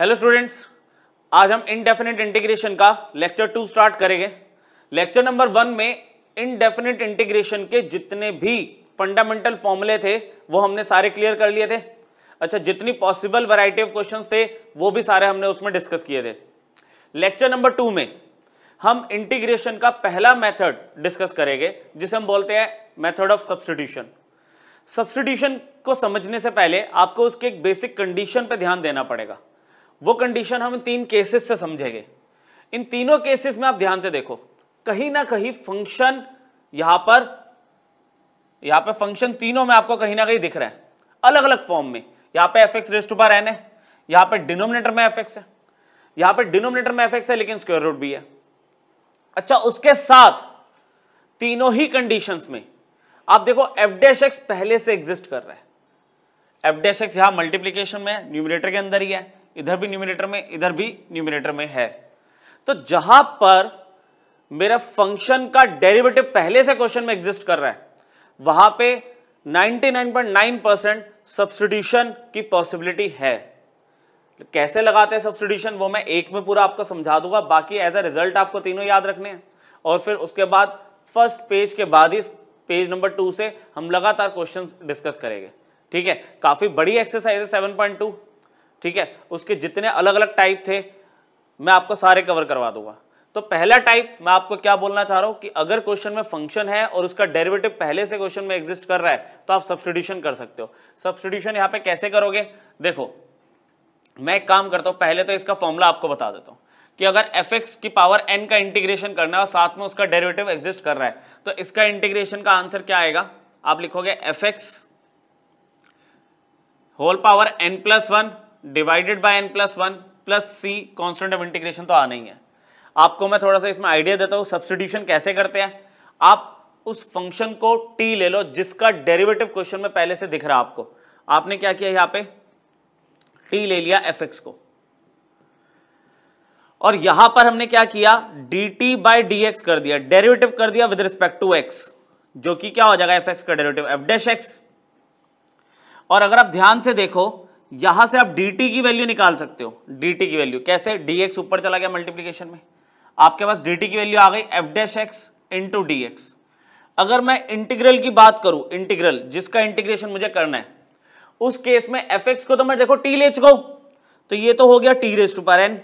Hello students आज हम indefinite integration का लेक्चर टू स्टार्ट करेंगे। लेक्चर नंबर वन में इनडेफिनेट इंटीग्रेशन के जितने भी फंडामेंटल फॉर्मूले थे, वो हमने सारे क्लियर कर लिए थे। अच्छा जितनी पॉसिबल वैरायटी ऑफ़ क्वेश्चंस थे, वो भी सारे हमने उसमें डिस्कस किए थे। लेक्चर नंबर टू में हम इंटीग्रेशन का पहला मेथड डिस्कस करेंगे, जिसे हम बोलते हैं मेथड ऑफ़ सब्सटीट्यूशन सब्सटीट्यूशन को समझने से पहले आपको उसके एक बेसिक कंडीशन पर ध्यान देना पड़ेगा। वो कंडीशन हम तीन केसेस से समझेंगे। इन तीनों केसेस में आप ध्यान से देखो, कहीं ना कहीं फ़ंक्शन यहाँ पर, यहाँ पे फ़ंक्शन तीनों में आपको कहीं ना कहीं दिख रहा है। अलग अलग फॉर्म में। यहाँ पे f x raised power n है, यहाँ पे डिनोमिनेटर में एफ़ एक्स है, यहाँ पे डिनोमिनेटर में एफ़ एक्स है, लेकिन स्क्वायर रूट भी है। अच्छा उसके साथ तीनों ही कंडीशन में आप देखो एफ़ डैश एक्स पहले से एग्जिस्ट कर रहा है। एफ़ डैश एक्स यहाँ मल्टीप्लीकेशन में न्यूमिनेटर के अंदर ही है। इधर भी न्यूमिनेटर में, इधर भी न्यूमिनेटर में है। तो जहाँ पर मेरा फ़ंक्शन का डेरिवेटिव पहले से क्वेश्चन में एग्जिस्ट कर रहा है, वहाँ पे 99.9 परसेंट सब्सटीट्यूशन की पॉसिबिलिटी है। कैसे लगाते हैं सब्सटीट्यूशन वो मैं एक में पूरा आपको समझा दूँगा, बाकी एज अ रिज़ल्ट आपको तीनों याद रखने हैं। और फिर उसके बाद फ़र्स्ट पेज के बाद ही पेज नंबर टू से हम लगातार क्वेश्चंस डिस्कस करेंगे। ठीक है? काफ़ी बड़ी एक्सरसाइज है सेवन पॉइंट टू ठीक है? उसके जितने अलग अलग टाइप थे, मैं आपको सारे कवर करवा दूँगा। तो पहला टाइप मैं आपको क्या बोलना चाह रहा हूँ कि अगर क्वेश्चन में फ़ंक्शन है और उसका डेरिवेटिव पहले से क्वेश्चन में एग्जिस्ट कर रहा है तो आप सब्सटीट्यूशन कर सकते हो। सब्सटीट्यूशन यहाँ पे कैसे करोगे? देखो, मैं एक काम करता हूँ, पहले तो इसका फॉर्मूला आपको बता देता हूँ कि अगर एफ़ एक्स की पावर एन का इंटीग्रेशन करना है और साथ में उसका डेरिवेटिव एग्जिस्ट कर रहा है तो इसका इंटीग्रेशन का आंसर क्या आएगा? आप लिखोगे f x whole power n plus one divided by n plus one plus c constant of integration तो आना ही है। आपको मैं थोड़ा सा इसमें आइडिया देता हूँ सब्सटीट्यूशन कैसे करते हैं। आप उस फ़ंक्शन को टी ले लो, जिसका डेरिवेटिव क्वेश्चन में पहले से दिख रहा आपको। आपने क्या किया यहाँ पे? टी ले लिया एफ़ एक्स को। और यहाँ पर हमने क्या किया? D t by d x कर दिया। डेरिवेटिव कर दिया विद रिस्पेक्ट टू एक्स जो कि क्या हो जाएगा? एफ़ एक्स का डेरिवेटिव एफ़ डैश एक्स और अगर आप ध्यान से देखो यहाँ से आप dt की वैल्यू निकाल सकते हो, dt की वैल्यू कैसे? dx ऊपर चला गया मल्टीप्लीकेशन में। आपके पास dt की वैल्यू आ गई f dash x into d अगर मैं इंटीग्रल की बात करूँ इंटीग्रल जिसका इंटीग्रेशन मुझे करना है, उस केस में एफ़ एक्स को तो मैं देखो टी ले चुका हूँ तो ये तो हो गया t raise to power n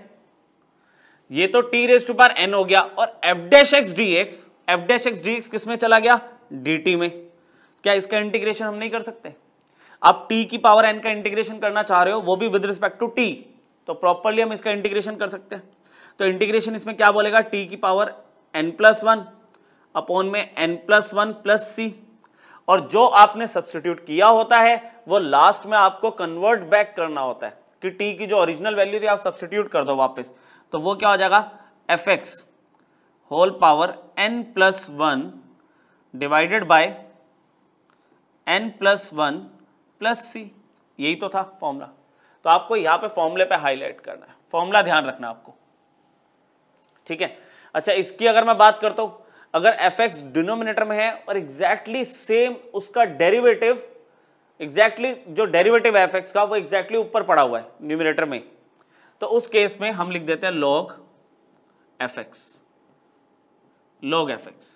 ये तो t raise to power n हो गया, और f dash x d x f dash x d x किसमें चला गया? डी टी में। क्या इसका इंटीग्रेशन हम नहीं कर सकते? आप t की पावर n का इंटीग्रेशन करना चाह रहे हो, वो भी विद रिस्पेक्ट टू t तो प्रॉपरली हम इसका इंटीग्रेशन कर सकते हैं। तो इंटीग्रेशन इसमें क्या बोलेगा? T की power n plus one upon में n plus one plus c और जो आपने सब्सटीट्यूट किया होता है, वो लास्ट में आपको कन्वर्ट बैक करना होता है, कि t की जो ओरिजिनल वैल्यू थी, आप सब्सटीट्यूट कर दो वापस। तो वो क्या हो जाएगा? F x whole power n plus one divided by n plus one plus c, यही तो था फॉर्मूला। तो आपको यहाँ पे फॉर्मूले पे हाईलाइट करना है। फॉर्मूला ध्यान रखना आपको। ठीक है? अच्छा इसकी अगर मैं बात करता हूँ, अगर एफ़ एक्स डिनोमिनेटर में है और एग्जैक्टली exactly सेम उसका डेरिवेटिव एग्जैक्टली exactly जो डेरिवेटिव एफ़ एक्स का, वो एग्जैक्टली exactly ऊपर पड़ा हुआ है न्यूमिनेटर में तो उस केस में हम लिख देते हैं log f x log f x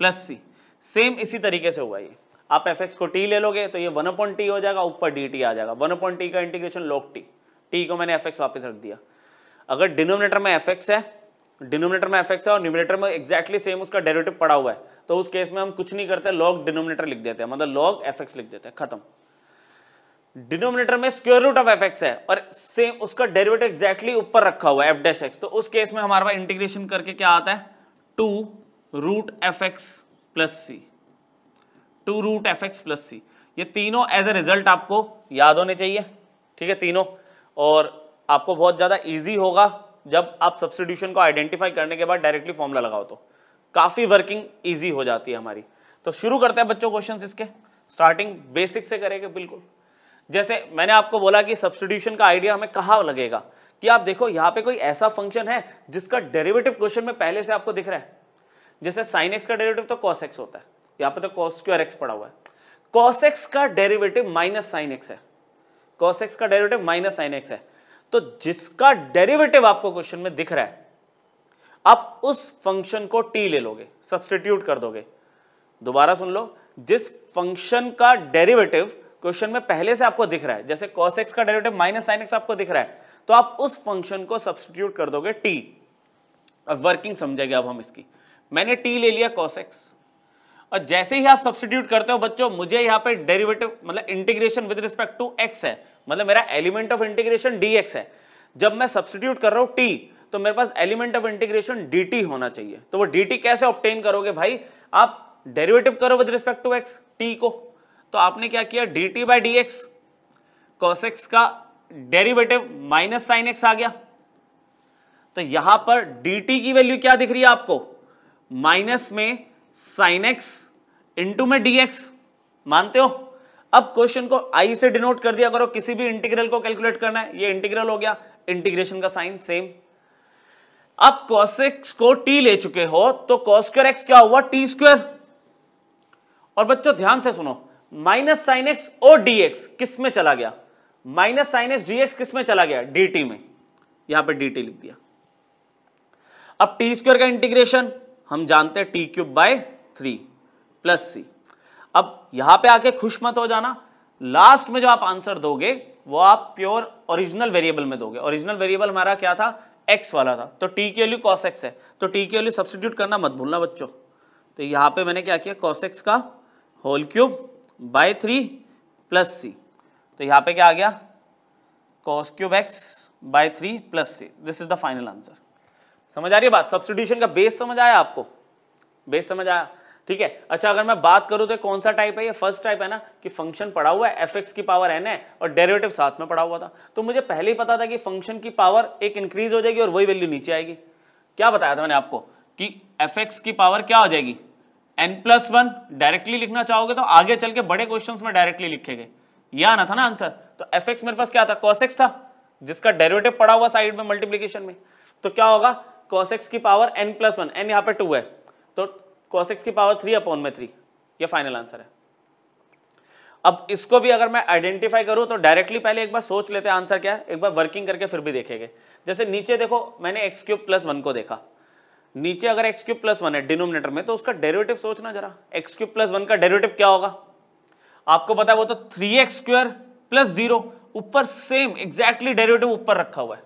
plus c same इसी तरीके से हुआ ये। आप एफ़ एक्स को टी ले लोगे तो ये वन अपॉइंट टी हो जाएगा, ऊपर डी टी आ जाएगा। वन अपॉइंट टी का इंटीग्रेशन लॉग टी टी को मैंने एफ़ एक्स वापस रख दिया। अगर डिनोमिनेटर में एफ़ एक्स है डिनोमिनेटर में एफ़ एक्स है और न्यूमिनेटर में एक्जैक्टली सेम उसका डेरिवेटिव पड़ा हुआ है तो उस केस में हम कुछ नहीं करते लॉग डिनोमिनेटर लिख देते हैं। मतलब लॉग एफ़ लिख देते हैं। खत्म। डिनोमिनेटर में स्क्वायर रूट ऑफ़ एफ़ है और सेम उसका डेरिवेटिव एक्जैक्टली ऊपर रखा हुआ है एफ़ डैश एक्स तो उस केस में हमारे इंटीग्रेशन करके क्या आता है? Two root f x plus c two root f x plus c. ये तीनों एज ए रिज़ल्ट आपको याद होने चाहिए, ठीक है, तीनों। और आपको बहुत ज़्यादा ईजी होगा जब आप सब्सटीट्यूशन को आइडेंटिफाई करने के बाद डायरेक्टली फॉर्मूला लगाओ तो। काफ़ी वर्किंग ईजी हो जाती है हमारी। तो शुरू करते हैं बच्चों क्वेश्चन इसके। स्टार्टिंग बेसिक से करेंगे, बिल्कुल। जैसे मैंने आपको बोला कि सब्सटीट्यूशन का आइडिया हमें कहाँ लगेगा, कि आप देखो यहाँ पे कोई ऐसा फ़ंक्शन है जिसका डेरिवेटिव क्वेश्चन में पहले से आपको दिख रहा है। जैसे साइन एक्स का डेरिवेटिव तो कॉस एक्स होता है। यहाँ पे तो कॉस स्क्वायर एक्स पड़ा हुआ है। कॉस एक्स का डेरिवेटिव माइनस साइन एक्स है। कॉस एक्स का डेरिवेटिव माइनस साइन एक्स है। तो जिसका डेरिवेटिव आपको क्वेश्चन में दिख रहा है, आप उस फ़ंक्शन को टी ले लोगे सब्सटीट्यूट कर दोगे। दोबारा सुन लो, जिस फ़ंक्शन का डेरिवेटिव क्वेश्चन में पहले से आपको दिख रहा है, जैसे cos x का डेरिवेटिव माइनस साइन एक्स आपको दिख रहा है तो आप उस फ़ंक्शन को सब्सटीट्यूट कर दोगे टी वर्किंग समझेंगे अब हम इसकी। मैंने टी ले लिया cos x और जैसे ही आप सब्सटीट्यूट करते हो बच्चों, मुझे यहाँ पे डेरिवेटिव मतलब integration with respect to x है। मतलब मेरा एलिमेंट ऑफ़ इंटीग्रेशन dx है। जब मैं सब्सटीट्यूट कर रहा हूँ t तो मेरे पास एलिमेंट ऑफ़ इंटीग्रेशन dt होना चाहिए। तो वो dt कैसे ऑप्टेन करोगे भाई? आप डेरिवेटिव करो with respect to x, t को। तो आपने क्या किया? D t by d x cos x का डेरिवेटिव माइनस साइन एक्स आ गया। तो यहाँ पर dt की वैल्यू क्या दिख रही है आपको? माइनस में साइन एक्स इंटू में डी एक्स मानते हो? अब क्वेश्चन को आई से डिनोट कर दिया करो, किसी भी इंटीग्रल को कैलकुलेट करना है, ये इंटीग्रल हो गया इंटीग्रेशन का साइन सेम अब cos x को t ले चुके हो तो cos स्क्र एक्स क्या हुआ? टी स्क्वायर और बच्चों, ध्यान से सुनो माइनस साइन एक्स और डी एक्स किसमें चला गया? Minus sine x d x किसमें चला गया? टी में। यहाँ पर डी टी लिख दिया। अब टी स्क्वायर का इंटीग्रेशन हम जानते हैं t cube by three plus c अब यहाँ पे आके खुश मत हो जाना। लास्ट में जो आप आंसर दोगे, वो आप प्योर ओरिजिनल वेरिएबल में दोगे। ओरिजिनल वेरिएबल हमारा क्या था? एक्स वाला था। तो टी की वैल्यू कॉस एक्स है। तो टी की वैल्यू सब्सटीट्यूट करना मत भूलना बच्चों। तो यहाँ पे मैंने क्या किया? कॉस एक्स का whole cube by three plus c तो यहाँ पे क्या आ गया? Cos cube x by three plus c this is the final answer समझ आ रही है बात? सब्सटीट्यूशन का बेस समझ आया आपको? बेस समझ आया। ठीक है? अच्छा अगर मैं बात करूँ तो कौन सा टाइप है? ये फ़र्स्ट टाइप है ना, कि फ़ंक्शन पड़ा हुआ है एफ़ एक्स की पावर एन है और डेरिवेटिव साथ में पड़ा हुआ था। तो मुझे पहले ही पता था कि फ़ंक्शन की पावर एक इंक्रीज हो जाएगी और वही वैल्यू नीचे आएगी। क्या बताया था मैंने आपको? कि एफ़ की पावर क्या हो जाएगी? एन प्लस वन डायरेक्टली लिखना चाहोगे तो आगे चल के बड़े क्वेश्चन में डायरेक्टली लिखेंगे। यह आना था ना आंसर तो एफ़ मेरे पास क्या था? कॉसेक्स था, जिसका डेरिवेटिव पड़ा हुआ साइड में मल्टीप्लीकेशन में। तो क्या होगा? कॉसेक्स की power n plus one n यहाँ पे टू है. तो कॉसेक्स की पावर थ्री अपॉन में थ्री ये फाइनल आंसर है. अब इसको भी अगर मैं आइडेंटिफाई करूँ तो डायरेक्टली पहले एक बार सोच लेते हैं आंसर क्या है. एक बार वर्किंग करके फिर भी देखेंगे. जैसे नीचे देखो, मैंने एक्स क्यूब प्लस वन को देखा. नीचे अगर एक्स क्यूब प्लस वन है डिनोमिनेटर में तो उसका डेरिवेटिव सोचना जरा. एक्स क्यूब प्लस वन का डेरिवेटिव क्या होगा? आपको पता है वो तो three x square plus zero ऊपर सेम एग्जैक्टली डेरिवेटिव ऊपर रखा हुआ है.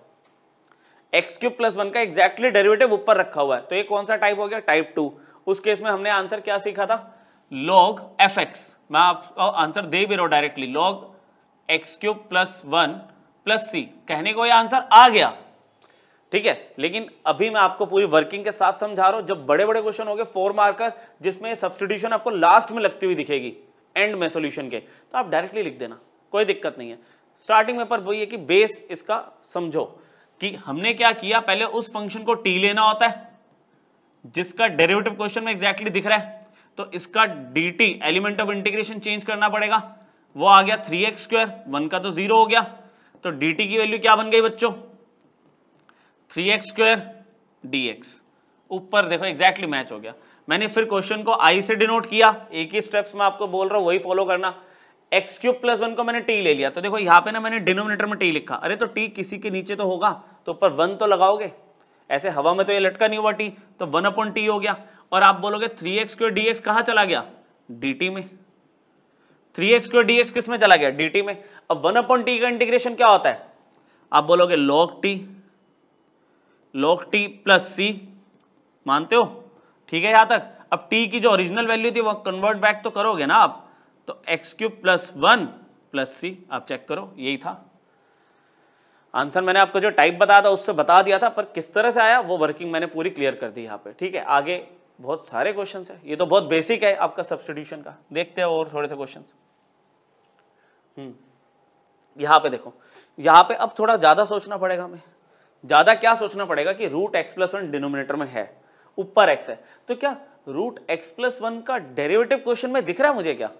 एक्स क्यूब प्लस वन का एग्जैक्टली डेरिवेटिव ऊपर रखा हुआ है। तो ये कौन सा टाइप हो गया? टाइप टू उस केस में हमने आंसर क्या सीखा था? लॉग एफ़ एक्स मैं आपको आंसर दे भी रहा हूँ directly log x cube plus one plus c कहने को ये आंसर आ गया। ठीक है? लेकिन अभी मैं आपको पूरी वर्किंग के साथ समझा रहा हूँ। जब बड़े बड़े क्वेश्चन हो गए फोर मार्कर जिसमें सब्सटीट्यूशन आपको लास्ट में लगती हुई दिखेगी एंड में सोल्यूशन के। तो आप डायरेक्टली लिख देना। कोई दिक्कत नहीं है। स्टार्टिंग में पर वही है कि बेस इसका समझो। कि हमने क्या किया? पहले उस फ़ंक्शन को टी लेना होता है, जिसका डेरिवेटिव क्वेश्चन में एग्जैक्टली दिख रहा है। तो इसका d t element of integration change करना पड़ेगा। वो आ गया थ्री एक्स स्क्वायर वन का तो ज़ीरो हो गया। तो डी टी की वैल्यू क्या बन गई बच्चों? थ्री एक्स स्क्वायर डी ऊपर देखो एग्जैक्टली exactly मैच हो गया। मैंने फिर क्वेश्चन को आई से डिनोट किया। एक ही स्टेप्स में आपको बोल रहा हूँ, वही फॉलो करना। एक्स क्यूब प्लस वन को मैंने टी ले लिया। तो देखो, यहाँ पे ना मैंने डिनोमिनेटर में टी लिखा। अरे तो टी किसी के नीचे तो होगा। तो ऊपर वन तो लगाओगे? ऐसे हवा में तो ये लटका नहीं हुआ टी तो वन अपॉन टी हो गया। और आप बोलोगे थ्री एक्स क्यों डी एक्स कहाँ चला गया? डी टी में। थ्री एक्स क्यों डी एक्स किसमें चला गया? डी टी में। अब वन अपॉन टी का इंटीग्रेशन क्या होता है? आप बोलोगे log t log t plus c मानते हो? ठीक है, यहाँ तक। अब टी की जो ओरिजिनल वैल्यू थी, वो कन्वर्ट बैक तो करोगे ना आप? तो x cube plus one plus c, आप चेक करो, यही था। आंसर मैंने आपको जो टाइप बताया था, उससे बता दिया था, पर किस तरह से आया, वो वर्किंग मैंने पूरी क्लियर कर दी यहाँ पे, ठीक है? आगे बहुत सारे क्वेश्चन है। ये तो बहुत बेसिक है आपका सब्सटीट्यूशन का। देखते हैं और थोड़े से क्वेश्चन हम्म यहाँ पे देखो, यहाँ पे अब थोड़ा ज़्यादा सोचना पड़ेगा हमें। ज़्यादा क्या सोचना पड़ेगा कि root x plus one denominator में है, ऊपर एक्स है। तो क्या रूट एक्स प्लस वन का डेरिवेटिव क्वेश्चन में दिख रहा है मुझे क्या?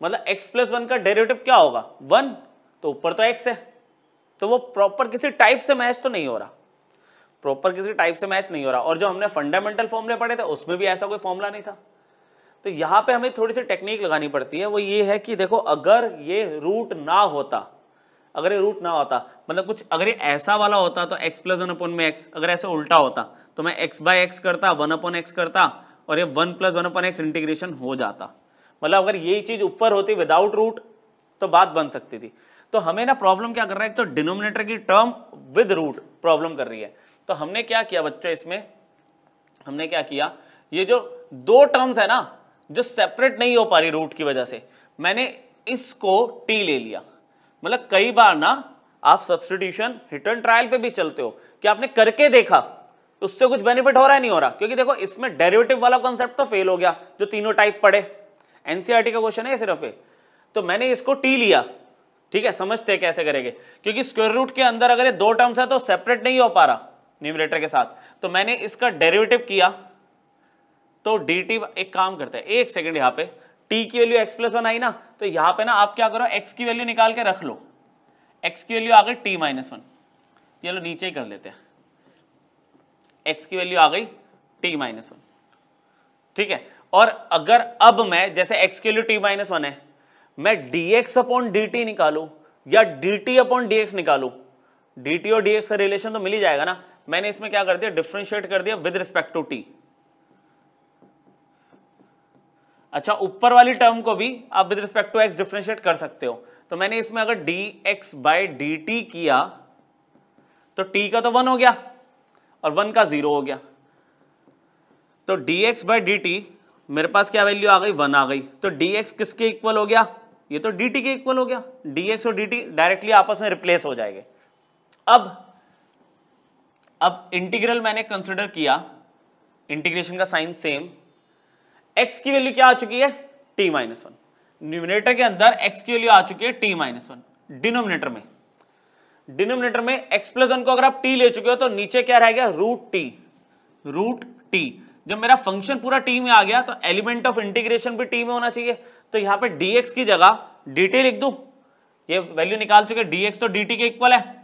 मतलब एक्स प्लस वन का डेरिवेटिव क्या होगा? वन तो ऊपर तो एक्स है। तो वो प्रॉपर किसी टाइप से मैच तो नहीं हो रहा। प्रॉपर किसी टाइप से मैच नहीं हो रहा। और जो हमने फंडामेंटल फॉर्मूले पढ़े थे, उसमें भी ऐसा कोई फॉर्मूला नहीं था। तो यहाँ पे हमें थोड़ी सी टेक्निक लगानी पड़ती है। वो ये है कि देखो, अगर ये रूट ना होता, अगर ये रूट ना होता मतलब कुछ अगर ये ऐसा वाला होता तो एक्स प्लस वन अपॉन में एक्स अगर ऐसे उल्टा होता तो मैं एक्स बाय एक्स करता वन अपॉन एक्स करता, और ये one plus one upon x integration हो जाता। मतलब अगर यही चीज़ ऊपर होती विदाउट रूट तो बात बन सकती थी। तो हमें ना प्रॉब्लम क्या कर रहा है? तो डिनोमिनेटर की टर्म विद रूट प्रॉब्लम कर रही है। तो हमने क्या किया बच्चों इसमें? हमने क्या किया? ये जो दो टर्म्स है ना, जो सेपरेट नहीं हो पा रही रूट की वजह से, मैंने इसको टी ले लिया। मतलब कई बार ना, आप सब्सटीट्यूशन हिट ट्रायल पे भी चलते हो, कि आपने करके देखा, उससे कुछ बेनिफिट हो रहा है, नहीं हो रहा। क्योंकि देखो, इसमें डेरिवेटिव वाला कॉन्सेप्ट तो फेल हो गया, जो तीनों टाइप पढ़े। एनसीआरटी का क्वेश्चन है सिर्फ़ तो मैंने इसको टी लिया। ठीक है, समझते कैसे करेंगे। क्योंकि स्क्वायर रूट के अंदर अगर ये दो टर्म्स है तो सेपरेट नहीं हो पा रहा न्यूमिनेटर के साथ। तो मैंने इसका डेरिवेटिव किया। तो डी टी एक काम करते हैं, एक सेकेंड यहाँ पे। टी की वैल्यू एक्स प्लस वन आई ना तो यहाँ पे ना आप क्या करो एक्स की वैल्यू निकाल के रख लो। एक्स की वैल्यू आ गई टी माइनस वन चलो नीचे ही कर लेते हैं। एक्स की वैल्यू आ गई टी माइनस वन ठीक है और अगर अब मैं, जैसे एक्स की वैल्यू टी माइनस वन है, मैं d x upon d t निकालू या d t upon d x निकालू? डी टी और डी एक्स का रिलेशन तो मिल ही जाएगा ना? मैंने इसमें क्या कर दिया? डिफ्रेंशिएट कर दिया विद रिस्पेक्ट टू टी अच्छा ऊपर वाली टर्म को भी आप with respect to x differentiate कर सकते हो। तो मैंने इसमें अगर d x by d t किया तो टी का तो वन हो गया और वन का ज़ीरो हो गया। तो d x by d t मेरे पास क्या वैल्यू आ गई? वन आ गई। तो डी एक्स किसके इक्वल हो गया? ये तो डी टी के इक्वल हो गया। डी एक्स और डी टी डायरेक्टली आपस में रिप्लेस हो जाएँगे। अब अब इंटीग्रल मैंने कंसिडर किया। इंटीग्रेशन का साइन सेम एक्स की वैल्यू क्या आ चुकी है? टी माइनस वन न्यूमिनेटर के अंदर एक्स की वैल्यू आ चुकी है टी माइनस वन डिनोमिनेटर में। डिनोमिनेटर में एक्स प्लस वन को अगर आप टी ले चुके हो तो नीचे क्या रह गया? रूट टी रूट टी जब मेरा फ़ंक्शन पूरा टी में आ गया तो एलिमेंट ऑफ़ इंटीग्रेशन भी टी में होना चाहिए। तो यहाँ पे dx की जगह dt लिख दू। ये वैल्यू निकाल चुके dx तो dt के इक्वल है।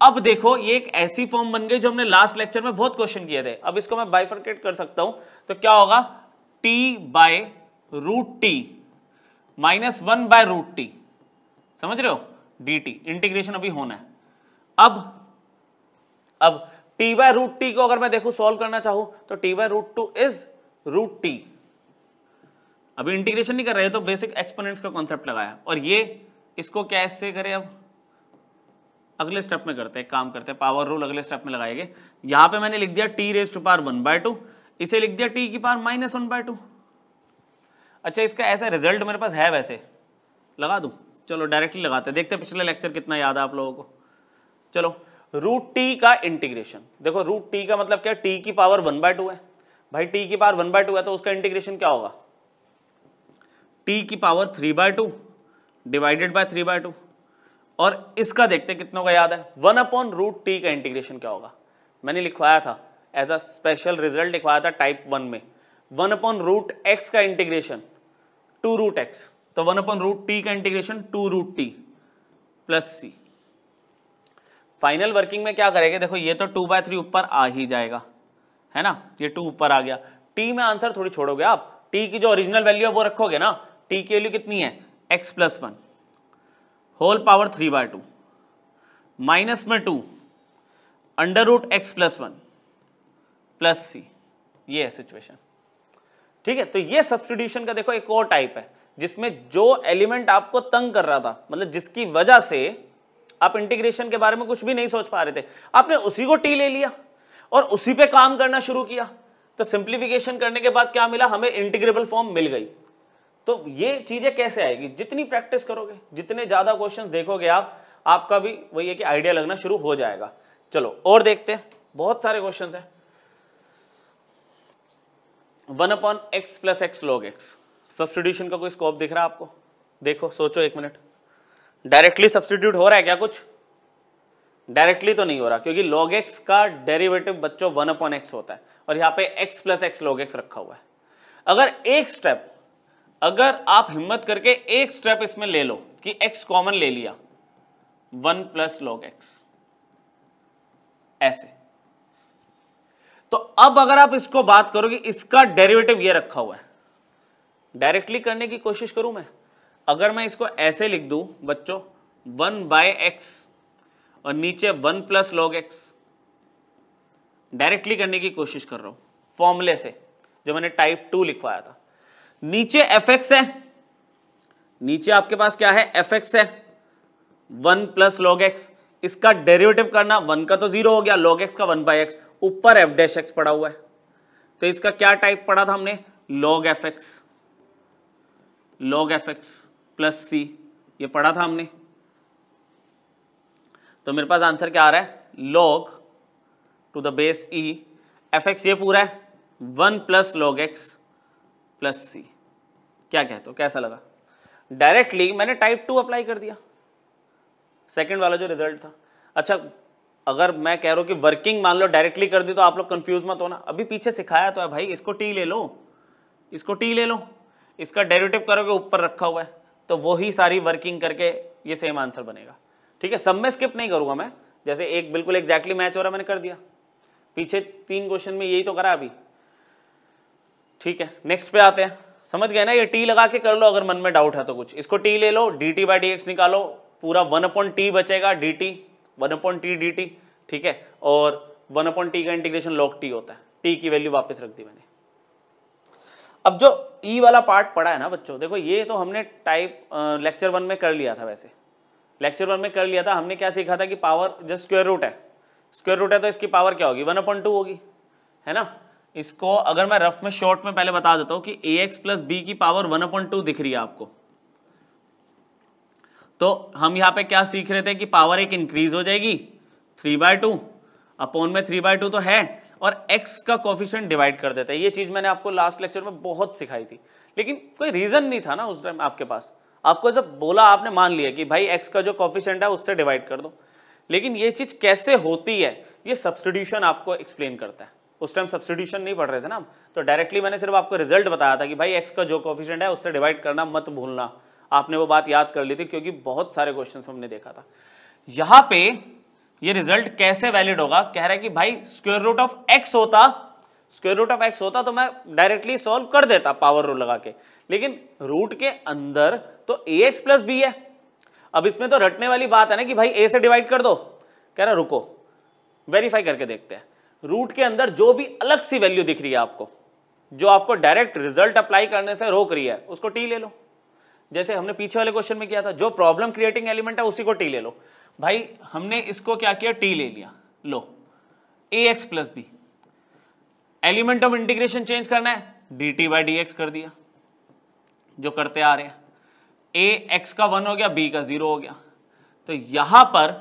अब देखो, ये एक ऐसी फॉर्म बन गई जो हमने लास्ट लेक्चर में बहुत क्वेश्चन किए थे। अब इसको मैं बाइफर्केट कर सकता हूँ। तो क्या होगा? T by root t minus one by root t समझ रहे हो? डी टी इंटीग्रेशन अभी होना है। अब अब टी बाय रूट टी को अगर मैं देखू सॉल्व करना चाहूँ तो t by root two is root t अभी इंटीग्रेशन नहीं कर रहे तो बेसिक एक्सपोनेंट्स का कॉन्सेप्ट लगाया और ये, इसको कैसे करें अब? अगले स्टेप में करते हैं काम करते हैं पावर रूल अगले स्टेप में लगाएँगे। यहाँ पे मैंने लिख दिया t raise to power one by two इसे लिख दिया टी की power minus one by two अच्छा इसका ऐसा रिज़ल्ट मेरे पास है वैसे। लगा दूँ? चलो डायरेक्टली लगाते देखते पिछले लेक्चर कितना याद है आप लोगों को। चलो रूट टी का इंटीग्रेशन। देखो, रूट टी का मतलब क्या? टी की पावर वन बाय टू है। भाई, टी की पावर वन बाय टू है तो उसका इंटीग्रेशन क्या होगा? टी की power three by two divided by three by two. और इसका देखते कितनों का याद है? वन अपॉन रूट टी का इंटीग्रेशन क्या होगा? मैंने लिखवाया था एज अ स्पेशल रिज़ल्ट लिखवाया था टाइप वन में। वन अपॉन रूट एक्स का इंटीग्रेशन, टू रूट एक्स। तो वन अपॉन रूट टी का integration, two root t, plus c. Final working में क्या करेंगे? देखो, ये तो टू बाय थ्री ऊपर आ ही जाएगा, है ना? ये टू ऊपर आ गया। टी में आंसर थोड़ी छोड़ोगे आप? टी की जो ओरिजिनल वैल्यू है, वो रखोगे ना? टी की वैल्यू कितनी है? X plus one whole power three by two minus में two under root x plus one plus c ये है सिचुएशन ठीक है? तो ये सब्सटीट्यूशन का देखो, एक और टाइप है, जिसमें जो एलिमेंट आपको तंग कर रहा था मतलब जिसकी वजह से आप इंटीग्रेशन के बारे में कुछ भी नहीं सोच पा रहे थे। आपने उसी को टी ले लिया और उसी पे काम करना शुरू किया। तो सिंप्लीफिकेशन करने के बाद क्या मिला? हमें इंटीग्रेबल फॉर्म मिल गई। तो ये चीज़ें कैसे आएगी? जितनी प्रैक्टिस करोगे, जितने ज़्यादा क्वेश्चंस देखोगे आप, आपका भी वही है कि आइडिया लगना शुरू हो जाएगा। चलो, और देखते हैं। बहुत सारे क्वेश्चन हैं। One upon x plus x log x. Substitution का कोई स्कोप दिख रहा है आपको? देखो, सोचो एक मिनट। डायरेक्टली सब्सटीट्यूट हो रहा है क्या कुछ? डायरेक्टली तो नहीं हो रहा, क्योंकि लॉग एक्स का डेरिवेटिव बच्चों वन अपॉन एक्स होता है, और यहाँ पे x plus x log x रखा हुआ है। अगर एक स्टेप अगर आप हिम्मत करके एक स्टेप इसमें ले लो कि x कॉमन ले लिया, वन प्लस लॉग एक्स ऐसे। तो अब अगर आप इसको बात करोगे, इसका डेरिवेटिव ये रखा हुआ है। डायरेक्टली करने की कोशिश करूँ मैं? अगर मैं इसको ऐसे लिख दूँ, बच्चों, वन बाय एक्स और नीचे one plus log x, directly करने की कोशिश कर रहा हूँ, फॉर्मूले से, जो मैंने टाइप टू लिखवाया था। नीचे एफ़ एक्स है, नीचे आपके पास क्या है, एफ़ एक्स है, वन प्लस लॉग एक्स, इसका डेरिवेटिव करना, वन का तो ज़ीरो हो गया लॉग एक्स का वन बाई एक्स, ऊपर एफ़ डैश एक्स पड़ा हुआ है। तो इसका क्या टाइप पढ़ा था हमने log f x log f x. Plus c. ये पढ़ा था हमने। तो मेरे पास आंसर क्या आ रहा है? Log to the base e f x ये पूरा है। One plus log x plus c क्या कहते हो? कैसा लगा? डायरेक्टली मैंने टाइप टू अप्लाई कर दिया। सेकेंड वाला जो रिज़ल्ट था। अच्छा अगर मैं कह रहा हूँ कि वर्किंग मान लो डायरेक्टली कर दी तो आप लोग कंफ्यूज मत होना। अभी पीछे सिखाया तो है भाई, इसको टी ले लो। इसको टी ले लो। इसका डेरिवेटिव करोगे, ऊपर रखा हुआ है। तो वही सारी वर्किंग करके ये सेम आंसर बनेगा। ठीक है? सब में स्किप नहीं करूँगा मैं। जैसे एक बिल्कुल एग्जैक्टली मैच हो रहा मैंने कर दिया। पीछे तीन क्वेश्चन में यही तो करा अभी। ठीक है? नेक्स्ट पे आते हैं। समझ गए ना? ये टी लगा के कर लो, अगर मन में डाउट है तो कुछ। इसको टी ले लो डी टी बाई निकालो। पूरा वन अपॉन टी बचेगा d t one upon t d t ठीक है? और वन अपॉन टी का इंटीग्रेशन लॉक टी होता है। टी की वैल्यू वापस रख दी मैंने। अब जो ई e वाला पार्ट पढ़ा है ना बच्चों, देखो ये तो हमने टाइप लेक्चर वन में कर लिया था वैसे। लेक्चर वन में कर लिया था, हमने क्या सीखा था कि पावर जो स्क्वेयर रूट है स्क्वेयर रूट है तो इसकी पावर क्या होगी? वन अपॉइंट टू होगी, है ना? इसको अगर मैं रफ में शॉर्ट में पहले बता देता हूँ कि ए एक्स प्लस बी की पावर वन अपॉइंट टू दिख रही है आपको। तो हम यहाँ पे क्या सीख रहे थे कि पावर एक इंक्रीज हो जाएगी थ्री बाय टू अपोन में थ्री बाय टू तो है और x का कॉफिशियंट डिवाइड कर देता है। ये चीज़ मैंने आपको लास्ट लेक्चर में बहुत सिखाई थी। लेकिन कोई रीजन नहीं था ना उस टाइम आपके पास। आपको जब बोला, आपने मान लिया कि भाई x का जो कॉफिशियंट है उससे डिवाइड कर दो। लेकिन ये चीज़ कैसे होती है, ये सब्सटीट्यूशन आपको एक्सप्लेन करता है। उस टाइम सब्सटीट्यूशन नहीं पढ़ रहे थे ना तो डायरेक्टली मैंने सिर्फ़ आपको रिज़ल्ट बताया था कि भाई एक्स का जो कॉफिशियंट है उससे डिवाइड करना मत भूलना। आपने वो बात याद कर ली थी, क्योंकि बहुत सारे क्वेश्चन हमने देखा था। यहाँ पे ये रिज़ल्ट कैसे वैलिड होगा? कह रहा है कि भाई स्क्वेयर रूट ऑफ़ एक्स होता स्क्वेयर रूट ऑफ़ एक्स होता तो मैं डायरेक्टली सॉल्व कर देता पावर रूल लगा के। लेकिन रूट के अंदर तो ए एक्स प्लस बी है। अब इसमें तो रटने वाली बात है ना कि भाई ए से डिवाइड कर दो। कह रहा रुको वेरीफाई करके देखते हैं। रूट के अंदर जो भी अलग सी वैल्यू दिख रही है आपको, जो आपको डायरेक्ट रिज़ल्ट अप्लाई करने से रोक रही है, उसको टी ले लो। जैसे हमने पीछे वाले क्वेश्चन में किया था, जो प्रॉब्लम क्रिएटिंग एलिमेंट है, उसी को टी ले लो। भाई, हमने इसको क्या किया? टी ले लिया। लो। A x plus b element of integration change करना है। D t by d x कर दिया। जो करते आ रहे हैं। ए एक्स का वन हो गया बी का ज़ीरो हो गया। तो यहाँ पर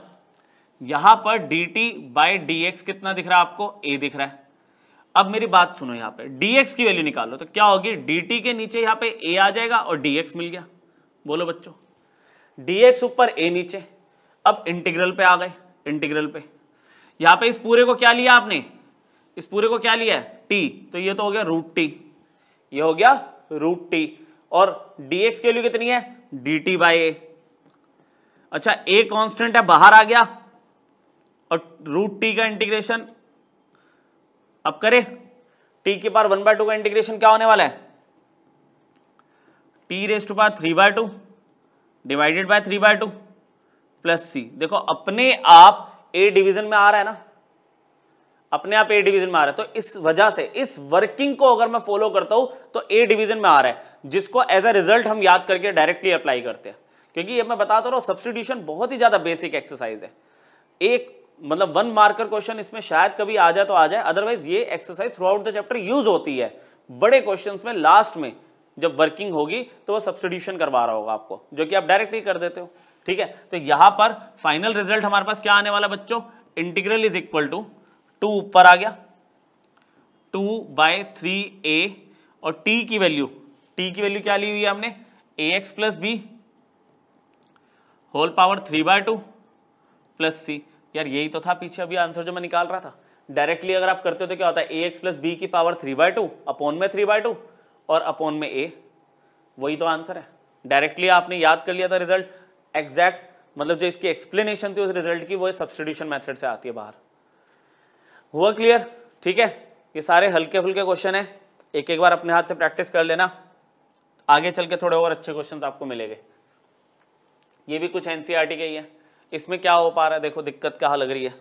यहाँ पर d t by d x कितना दिख रहा है आपको? ए दिख रहा है। अब मेरी बात सुनो यहाँ पे। Dx की वैल्यू निकालो। तो क्या होगी? Dt के नीचे यहाँ पे a आ जाएगा और dx मिल गया। बोलो बच्चों। Dx ऊपर a नीचे। अब इंटीग्रल पे आ गए, इंटीग्रल पे। यहाँ पे इस पूरे को क्या लिया आपने? इस पूरे को क्या लिया t तो ये तो हो गया रूट टी ये हो गया रूट टी और dx की वैल्यू कितनी है? Dt टी बाई ए अच्छा a कांस्टेंट है, बाहर आ गया। और रूट टी का इंटीग्रेशन अब करें। टी के पार वन बाय टू का इंटीग्रेशन क्या होने वाला है? T raise to power three by two divided by three by two plus c. देखो, अपने आप ए डिवीज़न में आ रहा है ना? अपने आप ए डिवीज़न में आ रहा है। तो इस वजह से, इस वर्किंग को अगर मैं फॉलो करता हूँ तो ए डिवीज़न में आ रहा है, जिसको एज अ रिज़ल्ट हम याद करके डायरेक्टली अप्लाई करते हैं। क्योंकि ये मैं बताता रहा हूँ सब्सटीट्यूशन बहुत ही ज़्यादा बेसिक एक्सरसाइज है। एक मतलब वन मार्कर क्वेश्चन इसमें शायद कभी आ जाए तो आ जाए अदरवाइज़ ये exercise throughout the chapter use होती है। बड़े क्वेश्चन में लास्ट में जब वर्किंग होगी तो वो सब्सटीट्यूशन करवा रहा होगा आपको, जो कि आप डायरेक्टली कर देते हो। ठीक है? तो यहाँ पर फाइनल रिज़ल्ट हमारे पास क्या आने वाला बच्चों? Integral is equal to two ऊपर आ गया। टू बाय थ्री ए और टी की वैल्यू टी की वैल्यू क्या ली हुई है हमने? A x plus b whole power three by two plus c यार यही तो था, पीछे अभी आंसर जो मैं निकाल रहा था। डायरेक्टली अगर आप करते हो तो क्या होता है? ए एक्स प्लस बी की power three by two upon में थ्री बाय टू और अपोन में ए वही तो आंसर है। डायरेक्टली आपने याद कर लिया था रिज़ल्ट एग्जैक्ट मतलब जो इसकी एक्सप्लेनेशन थी उस रिज़ल्ट की, वो सब्सटीट्यूशन मेथड से आती है बाहर। हुआ क्लियर ठीक है? ये सारे हल्के फुल्के क्वेश्चन है। एक एक बार अपने हाथ से प्रैक्टिस कर लेना। आगे चल के थोड़े और अच्छे क्वेश्चन आपको मिलेंगे। ये भी कुछ एनसीईआरटी का ही है। इसमें क्या हो पा रहा है? देखो, दिक्कत क्या लग रही है।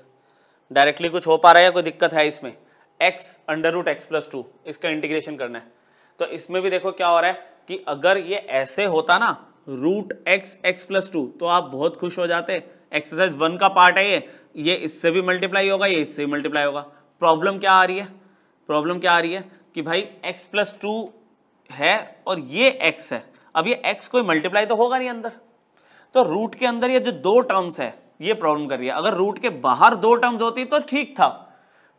डायरेक्टली कुछ हो पा रहा है या कोई दिक्कत है इसमें? X under root x plus two इसका इंटीग्रेशन करना है। तो इसमें भी देखो क्या हो रहा है कि अगर ये ऐसे होता ना root x x plus two तो आप बहुत खुश हो जाते एक्सरसाइज वन का पार्ट है ये। ये इससे भी मल्टीप्लाई होगा, ये इससे भी मल्टीप्लाई होगा। प्रॉब्लम क्या आ रही है? प्रॉब्लम क्या आ रही है? कि भाई एक्स प्लस टू है और ये एक्स है। अब ये एक्स कोई मल्टीप्लाई तो होगा नहीं अंदर। तो रूट के अंदर ये जो दो टर्म्स है, ये प्रॉब्लम कर रही है। अगर रूट के बाहर दो टर्म्स होती तो ठीक था।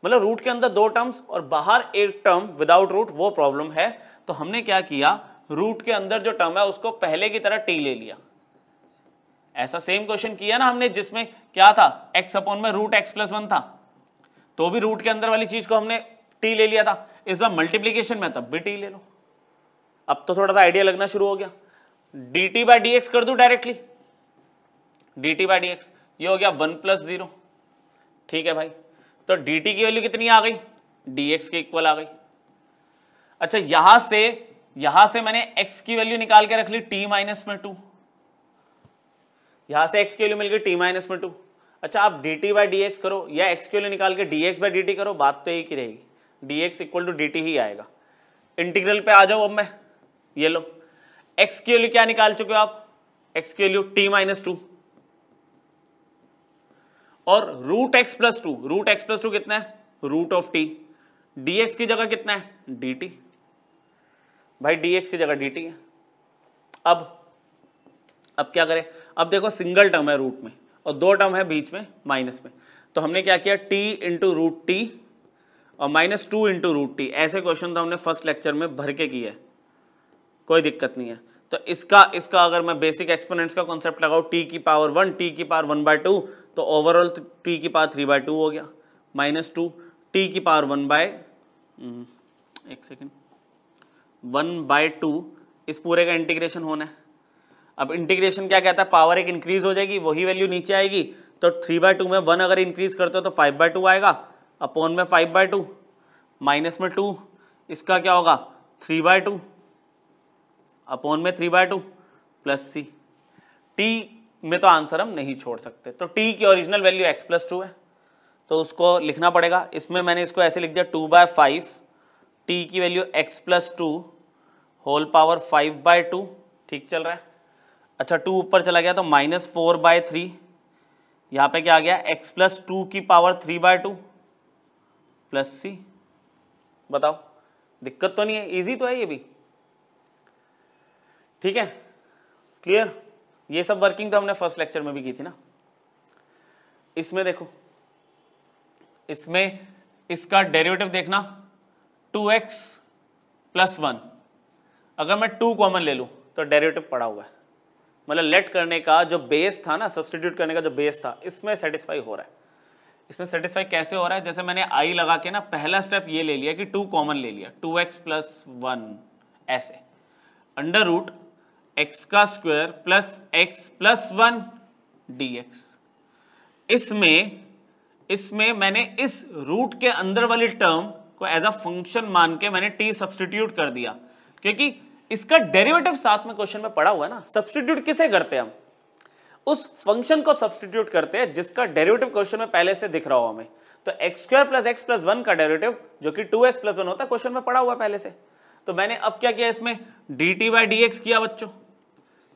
मतलब रूट के अंदर दो टर्म्स और बाहर एक टर्म विदाउट रूट वो प्रॉब्लम है। तो हमने क्या किया? रूट के अंदर जो टर्म है उसको पहले की तरह टी ले लिया। ऐसा सेम क्वेश्चन किया ना हमने जिसमें क्या था? एक्स अपॉन में रूट एक्स प्लस वन था। तो भी रूट के अंदर वाली चीज़ को हमने टी ले लिया था। इस बार मल्टीप्लीकेशन में तब भी टी ले लो। अब तो थोड़ा सा आइडिया लगना शुरू हो गया। D t by d x कर दू directly d t by d x ये हो गया वन प्लस ज़ीरो ठीक है भाई। तो डी टी की वैल्यू कितनी आ गई? डी एक्स के इक्वल आ गई। अच्छा यहाँ से यहाँ से मैंने एक्स की वैल्यू निकाल के रख ली टी माइनस में टू यहाँ से एक्स की वैल्यू मिल गई टी माइनस में टू अच्छा आप d t by d x करो या एक्स की वैल्यू निकाल के डी एक्स बाई टी करो, बात तो एक ही रहेगी. D x equal to d t ही आएगा. इंटीग्रल पे आ जाओ अब मैं. ये लो. एक्स की वैल्यू क्या निकाल चुके हो आप? एक्स की वैल्यू टी माइनस टू और root x plus two root x plus two कितना है? रूट ऑफ़ टी डी की जगह कितना है? D t by d x की जगह डी टी है। अब अब क्या करें? अब देखो सिंगल टर्म है रूट में और दो टर्म है बीच में माइनस में। तो हमने क्या किया? टी इंटू रूट टी और minus two into root t ऐसे क्वेश्चन तो हमने फ़र्स्ट लेक्चर में भर के किए। कोई दिक्कत नहीं है। तो इसका इसका अगर मैं बेसिक एक्सपोनेंट्स का कॉन्सेप्ट लगाऊँ टी की पावर वन टी की पावर वन बाय टू तो ओवरऑल टी की पावर थ्री बाय टू हो गया। माइनस टू टी की पावर वन बाय एक सेकेंड वन बाय टू, इस पूरे का इंटीग्रेशन होना है। अब इंटीग्रेशन क्या कहता है? पावर एक इंक्रीज हो जाएगी, वही वैल्यू नीचे आएगी। तो थ्री बाय टू में वन अगर इंक्रीज करते हो तो फाइव बाय टू आएगा अपॉन में फाइव बाय टू माइनस में टू इसका क्या होगा? थ्री बाय टू अपॉन में three by two plus c t में तो आंसर हम नहीं छोड़ सकते। तो टी की original value x plus two है तो उसको लिखना पड़ेगा। इसमें मैंने इसको ऐसे लिख दिया टू बाय फाइव टी की value x plus two whole power five by two ठीक चल रहा है? अच्छा टू ऊपर चला गया तो माइनस फोर बाय थ्री यहाँ पे क्या आ गया? एक्स प्लस टू की power three by two plus c बताओ। दिक्कत तो नहीं है? इजी तो है ये भी। ठीक है? क्लियर ये सब वर्किंग तो हमने फ़र्स्ट लेक्चर में भी की थी ना। इसमें देखो, इसमें इसका डेरिवेटिव देखना। Two x plus one. अगर मैं टू कॉमन ले लूँ तो डेरिवेटिव पड़ा हुआ है। मतलब लेट करने का जो बेस था ना सब्सटीट्यूट करने का जो बेस था, इसमें सेटिस्फाई हो रहा है। इसमें सेटिस्फाई कैसे हो रहा है? जैसे मैंने आई लगा के ना, पहला स्टेप ये ले लिया कि टू कॉमन ले लिया, टू एक्स प्लस वन, ऐसे। अंडर रूट एक्स का square plus x plus one d x इसमें इसमें मैंने इस रूट के अंदर वाली टर्म को एज अ फ़ंक्शन मान के मैंने टी सब्सटीट्यूट कर दिया। क्योंकि इसका डेरिवेटिव साथ में क्वेश्चन में पड़ा हुआ है ना। सब्सटीट्यूट किसे करते हैं हम? उस फ़ंक्शन को सब्सटीट्यूट करते हैं जिसका डेरिवेटिव क्वेश्चन में पहले से दिख रहा हो हमें। तो x square plus x plus one का डेरिवेटिव जो कि टू एक्स प्लस वन होता है क्वेश्चन में पड़ा हुआ पहले से। तो मैंने अब क्या किया इसमें? D t by d x किया बच्चों।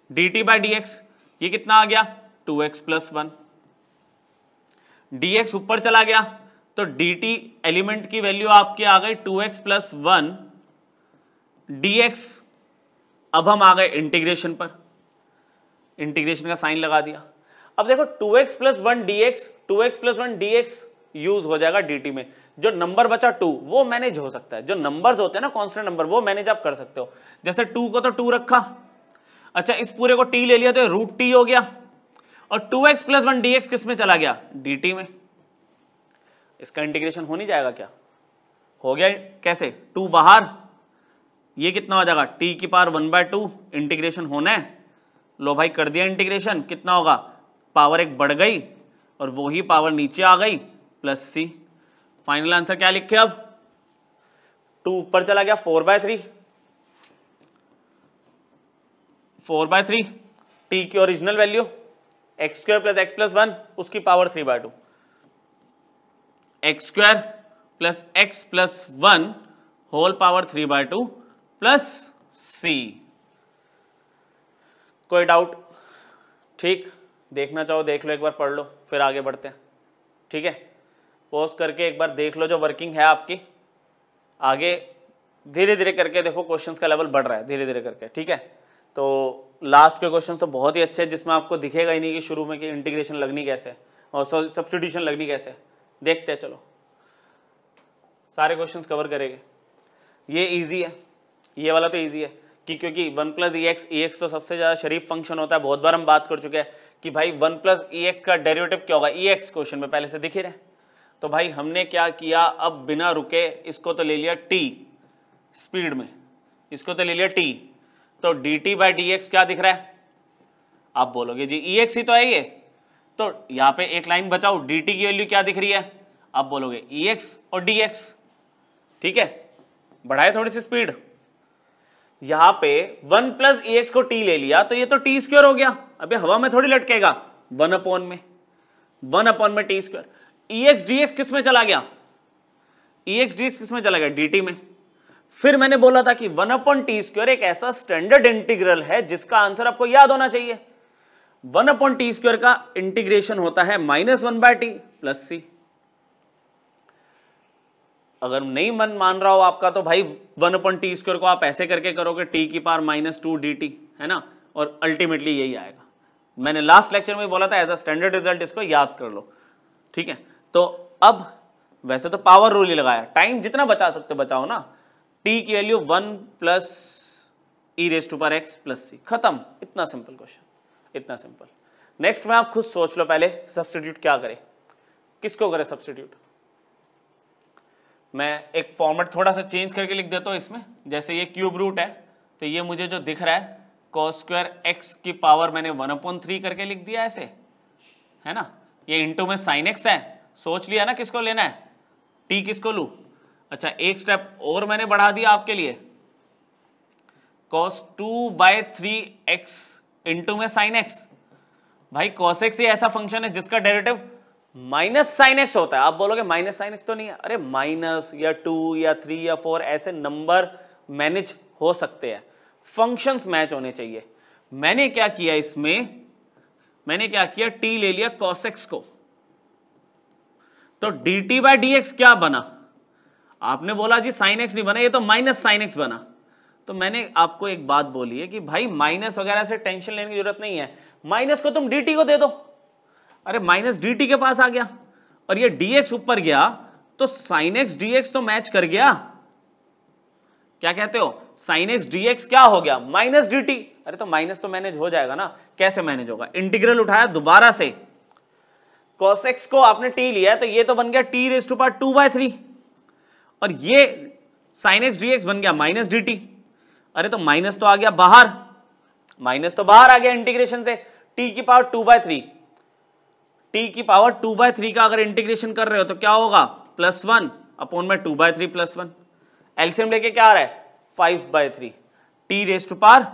D t by d x ये कितना आ गया? Two x plus one d x ऊपर चला गया। तो टी एलिमेंट की वैल्यू आपकी आ गई टू एक्स प्लस वन अब हम आ गए इंटीग्रेशन पर। इंटीग्रेशन का साइन लगा दिया। अब देखो two x plus one d x two x plus one d use हो जाएगा डी टी में। जो नंबर बचा टू वो मैनेज हो सकता है। जो नंबर्स होते हैं ना कॉन्स्टेंट नंबर वो मैनेज आप कर सकते हो। जैसे टू को तो टू रखा। अच्छा इस पूरे को टी ले लिया तो रूट टी हो गया। और two x plus one d x किसमें चला गया? डी टी में। इसका इंटीग्रेशन हो नहीं जाएगा क्या? हो गया कैसे? टू बाहर। ये कितना हो जाएगा? टी की power one by two integration होना है। लो भाई, कर दिया इंटीग्रेशन कितना होगा? पावर एक बढ़ गई और वही पावर नीचे आ गई प्लस सी फाइनल आंसर क्या लिखे अब? टू ऊपर चला गया four by three four by three t की original value x square plus x plus one उसकी power three by two x square plus x plus one whole power three by two plus c कोई doubt ठीक, देखना चाहो, देख लो, एक बार पढ़ लो, फिर आगे बढ़ते हैं। ठीक है? पोज करके एक बार देख लो, जो वर्किंग है आपकी। आगे धीरे धीरे करके देखो क्वेश्चंस का लेवल बढ़ रहा है धीरे धीरे करके। ठीक है? तो लास्ट के क्वेश्चंस तो बहुत ही अच्छे हैं, जिसमें आपको दिखेगा ही नहीं कि शुरू में कि इंटीग्रेशन लगनी कैसे और सब्सटीट्यूशन लगनी कैसे देखते हैं, चलो। सारे क्वेश्चंस कवर करेंगे। ये इजी है। ये वाला तो इजी है कि क्योंकि one plus e x e x तो सबसे ज़्यादा शरीफ फ़ंक्शन होता है। बहुत बार हम बात कर चुके हैं कि भाई वन प्लस ई एक्स का डेरिवेटिव क्या होगा? ई एक्स क्वेश्चन में पहले से दिख ही रहे। तो भाई हमने क्या किया? अब बिना रुके इसको तो ले लिया टी स्पीड में। इसको तो ले लिया टी तो d t by d x क्या दिख रहा है? आप बोलोगे, जी ई एक्स ही तो है ये। तो यहाँ पे एक लाइन बचाओ डी टी की वैल्यू क्या दिख रही है? आप बोलोगे ई एक्स और डी एक्स ठीक है? बढ़ाए थोड़ी सी स्पीड यहाँ पे वन प्लस ई एक्स को टी ले लिया तो ये तो टी स्क्वायर हो गया। अबे हवा में थोड़ी लटकेगा। वन अपॉन में। वन अपॉन में t square e x d x किसमें चला गया? ई एक्स डी एक्स किसमें चला गया? डी टी में। फिर मैंने बोला था कि वन अपॉन टी स्क्वायर एक ऐसा स्टैंडर्ड इंटीग्रल है जिसका आंसर आपको याद होना चाहिए। वन अपॉन टी स्क्वायर का इंटीग्रेशन होता है minus one by t plus c. अगर नहीं मन मान रहा हो आपका तो भाई वन अपॉन टी स्क्वायर को आप ऐसे करके करोगे, टी की power minus two d t, है ना? और अल्टीमेटली यही आएगा। मैंने लास्ट लेक्चर में बोला था एज अ स्टैंडर्ड रिज़ल्ट इसको याद कर लो। ठीक है? तो अब, वैसे तो पावर रूल ही लगाया। टाइम जितना बचा सकते बचाओ ना। टी की value one plus e raise to x plus c खत्म। इतना सिंपल क्वेश्चन इतना सिंपल। नेक्स्ट में आप खुद सोच लो पहले सब्सटीट्यूट क्या करें? किसको करें सब्सटीट्यूट मैं एक फॉर्मेट थोड़ा सा चेंज करके लिख देता हूँ इसमें। जैसे ये क्यूब रूट है तो ये मुझे जो दिख रहा है कॉस स्क्वायर एक्स की पावर मैंने वन अपॉन थ्री करके लिख दिया ऐसे। है ना? ये इंटू में साइन एक्स है। सोच लिया ना किसको लेना है? टी किसको लू? अच्छा एक स्टेप और मैंने बढ़ा दिया आपके लिए। Cos two by three x into में साइन एक्स भाई कॉस एक्स ही ऐसा फ़ंक्शन है जिसका डेरिवेटिव माइनस साइन एक्स होता है। आप बोलोगे माइनस साइन एक्स तो नहीं है? अरे माइनस या टू या थ्री या फोर ऐसे नंबर मैनेज हो सकते हैं। फ़ंक्शंस मैच होने चाहिए। मैंने क्या किया इसमें? मैंने क्या किया? टी ले लिया कॉसेक्स को। तो d t by d x क्या बना? आपने बोला जी साइन एक्स नहीं बना, ये तो माइनस साइन एक्स बना। तो मैंने आपको एक बात बोली है कि भाई माइनस वगैरह से टेंशन लेने की ज़रूरत नहीं है। माइनस को तुम डीटी को दे दो। अरे माइनस डी टी के पास आ गया। और ये डीएक्स ऊपर गया तो साइन एक्स डी तो मैच कर गया। क्या कहते हो? साइन एक्स डी क्या हो गया? माइनस डी टी अरे तो माइनस तो मैनेज हो जाएगा ना। कैसे मैनेज होगा? इंटीग्रल उठाया दोबारा से। कॉसेक्स को आपने टी लिया है तो ये तो बन गया t raise to power two by three और ये साइन एक्स डी बन गया माइनस डी अरे तो माइनस तो आ गया बाहर। माइनस तो बाहर आ गया इंटीग्रेशन से। टी की power two by three t की पावर टू बाय थ्री का अगर इंटीग्रेशन कर रहे हो तो क्या होगा? प्लस वन अपॉन में two by three plus one एल्सियम लेके क्या आ रहा है? Five by three t raise to power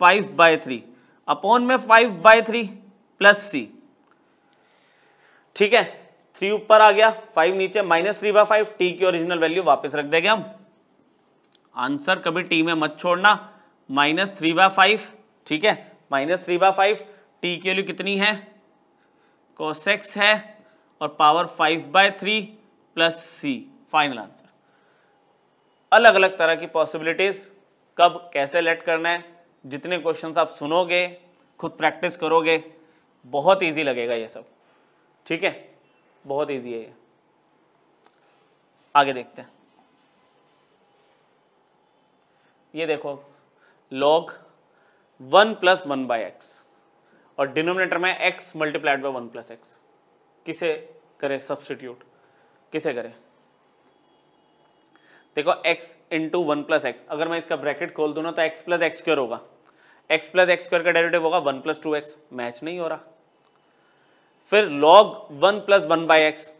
five by three upon में five by three plus c ठीक है? थ्री ऊपर आ गया। फाइव नीचे minus three by five t की ओरिजिनल वैल्यू वापस रख देंगे हम। आंसर कभी टी में मत छोड़ना। माइनस थ्री बाय फाइव, ठीक है? Minus three by five, t की वैल्यू कितनी है? कोसेक्स है और power five by three plus c final answer अलग अलग तरह की पॉसिबिलिटीज कब, कैसे लेट करना है, जितने क्वेश्चन आप सुनोगे, खुद प्रैक्टिस करोगे, बहुत ईजी लगेगा ये सब। ठीक है? बहुत ईजी है ये। आगे देखते हैं। ये देखो log one plus one by x और डिनोमिनेटर में x multiplied by one plus x किसे करे? सब्सटीट्यूट किसे करे? देखो, x into one plus x अगर मैं इसका ब्रैकेट खोल दूँ ना तो x प्लस एक्स स्क्र होगा। x प्लस एक्स स्क्र का डेरिवेटिव होगा one plus two x match नहीं हो रहा। फिर log one plus one by x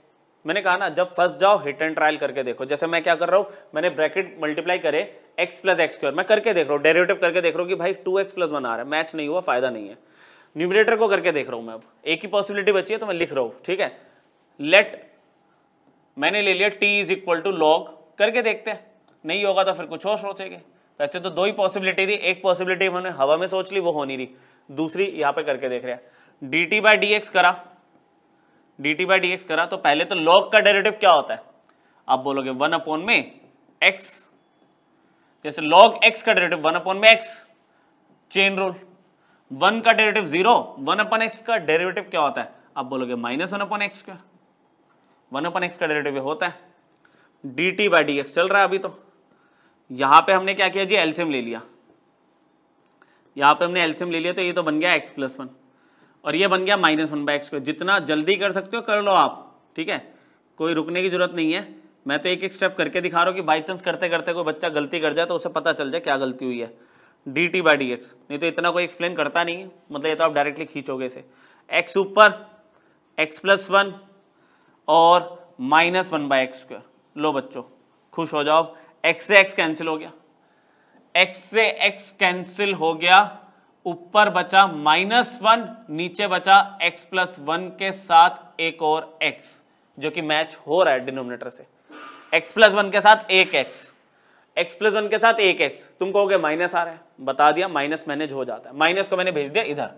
मैंने कहा ना, जब फ़र्स्ट जाओ हिट एंड ट्रायल करके देखो। जैसे मैं क्या कर रहा हूँ? मैंने ब्रैकेट मल्टीप्लाई करे x प्लस एक्स स्क्र मैं करके देख रहा हूँ डेरिवेटिव करके देख रहा हूँ कि भाई टू एक्स प्लस वन आ रहा है मैच नहीं हुआ, फ़ायदा नहीं है। न्यूमिनेटर को करके देख रहा हूँ मैं अब। एक ही पॉसिबिलिटी बची है तो मैं लिख रहा हूँ, ठीक है? लेट मैंने ले लिया t is equal to log करके देखते हैं। नहीं होगा तो फिर कुछ और सोचेंगे। वैसे तो दो ही पॉसिबिलिटी थी, एक पॉसिबिलिटी मैंने हवा में सोच ली, वो हो नहीं रही। दूसरी यहाँ पे करके देख रहे हैं। D t by d x करा। D t by d x करा तो पहले तो लॉग का डेरेटिव क्या होता है? आप बोलोगे वन अपॉन में एक्स जैसे लॉग एक्स का डेरिवेटिव वन अपॉन में एक्स चेन रूल वन का derivative zero one upon x का डेरिवेटिव क्या होता है? आप बोलोगे माइनस वन अपॉन एक्स का। वन अपॉन एक्स का डेरिवेटिव होता है। D t by d x चल रहा है अभी तो। यहाँ पे हमने क्या किया जी? एल्सियम ले लिया। यहाँ पे हमने एल्सियम ले लिया तो ये तो बन गया एक्स प्लस वन और ये बन गया माइनस वन बाई एक्स जितना जल्दी कर सकते हो कर लो आप, ठीक है? कोई रुकने की ज़रूरत नहीं है। मैं तो एक एक स्टेप करके दिखा रहा हूँ कि बाई चांस करते करते कोई बच्चा गलती कर जाए तो उसे पता चल जाए क्या गलती हुई है। D t by d x नहीं तो इतना कोई एक्सप्लेन करता नहीं है। मतलब ये तो आप डायरेक्टली खींचोगे इसे। एक्स ऊपर एक्स प्लस वन और minus one by x square लो बच्चों, खुश हो जाओ। एक्स से एक्स कैंसिल हो गया। एक्स से एक्स कैंसिल हो गया। ऊपर बचा माइनस वन नीचे बचा एक्स प्लस वन के साथ एक और एक्स जो कि मैच हो रहा है डिनोमिनेटर से। एक्स प्लस वन के साथ एक एक्स एक्स प्लस वन के साथ एक एक्स तुम कहोगे माइनस आ रहा है। बता दिया माइनस मैनेज हो जाता है। माइनस को मैंने भेज दिया इधर।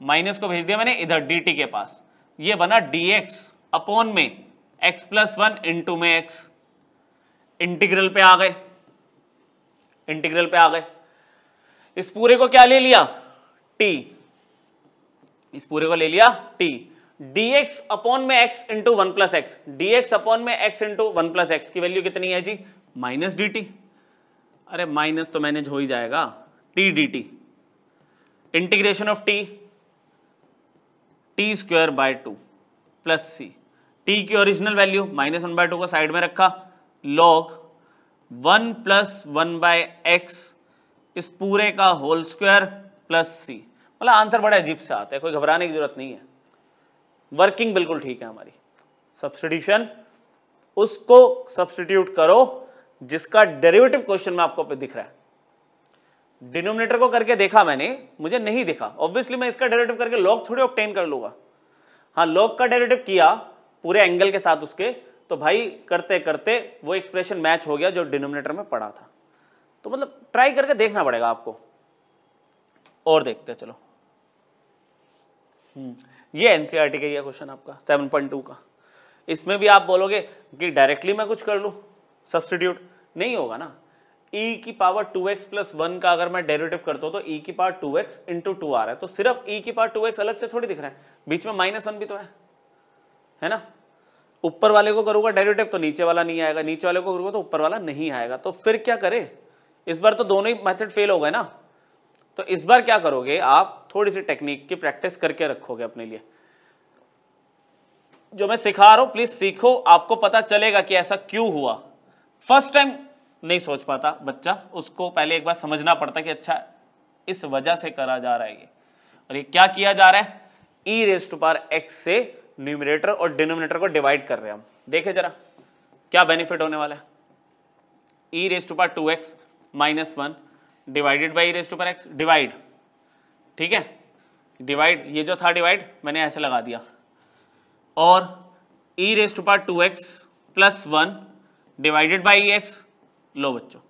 माइनस को भेज दिया मैंने इधर डी टी के पास। ये बना डी एक्स अपॉन में एक्स प्लस वन इंटू में एक्स इंटीग्रल पे आ गए। इंटीग्रल पे आ गए। इस पूरे को क्या ले लिया? टी इस पूरे को ले लिया टी dx अपॉन में x into one plus x d x upon में x into one plus x की वैल्यू कितनी है जी? माइनस डी टी अरे माइनस तो मैनेज हो ही जाएगा. T d t integration of t t square by two plus c t की original value minus one by two को साइड में रखा. Log one plus one by x इस पूरे का होल स्क्वायर प्लस सी मतलब आंसर बड़ा अजीब से आता है. कोई घबराने की ज़रूरत नहीं है. वर्किंग बिल्कुल ठीक है हमारी। सब्सटीट्यूशन उसको सब्सटीट्यूट करो, जिसका डेरिवेटिव क्वेश्चन में आपको दिख रहा है। डिनोमिनेटर को करके देखा मैंने, मुझे नहीं दिखा। ऑब्वियसली मैं इसका डेरिवेटिव करके लॉग थोड़ी ऑप्टेन कर लूँगा। हाँ लॉग का डेरिवेटिव किया, पूरे एंगल के साथ उसके तो भाई करते करते वो एक्सप्रेशन मैच हो गया जो डिनोमिनेटर में पड़ा था। तो मतलब ट्राई करके देखना पड़ेगा आपको। और देखते चलो। हम्म। ये एनसीईआरटी का ये क्वेश्चन आपका 7.2 का। इसमें भी आप बोलोगे कि डायरेक्टली मैं कुछ कर लूँ सब्सटीट्यूट नहीं होगा ना। E की पावर 2x प्लस वन का अगर मैं डेरिवेटिव करता हूँ तो e की power 2x x into two आ रहा है। तो सिर्फ़ e की पावर 2x अलग से थोड़ी दिख रहा है। बीच में माइनस वन भी तो है। है ना? ऊपर वाले को करूँगा डेरिवेटिव तो नीचे वाला नहीं आएगा। नीचे वाले को करूँगा तो ऊपर वाला नहीं आएगा। तो फिर क्या करे? इस बार तो दोनों ही मेथड फेल हो गए ना। तो इस बार क्या करोगे? आप थोड़ी सी टेक्निक की प्रैक्टिस करके रखोगे अपने लिए। जो मैं सिखा रहा हूँ प्लीज़ सीखो। आपको पता चलेगा कि ऐसा क्यों हुआ। फ़र्स्ट टाइम नहीं सोच पाता बच्चा। उसको पहले एक बार समझना पड़ता कि अच्छा इस वजह से करा जा रहा है ये। और ये क्या किया जा रहा है? E raise to power x से न्यूमिनेटर और डिनोमिनेटर को डिवाइड कर रहे हैं हम। देखे जरा, क्या बेनिफिट होने वाला है? E raise to power two x minus one divided by raise to power x divide ठीक है? डिवाइड ये जो था डिवाइड मैंने ऐसे लगा दिया। और e raise to power two x plus one divided by x लो बच्चों।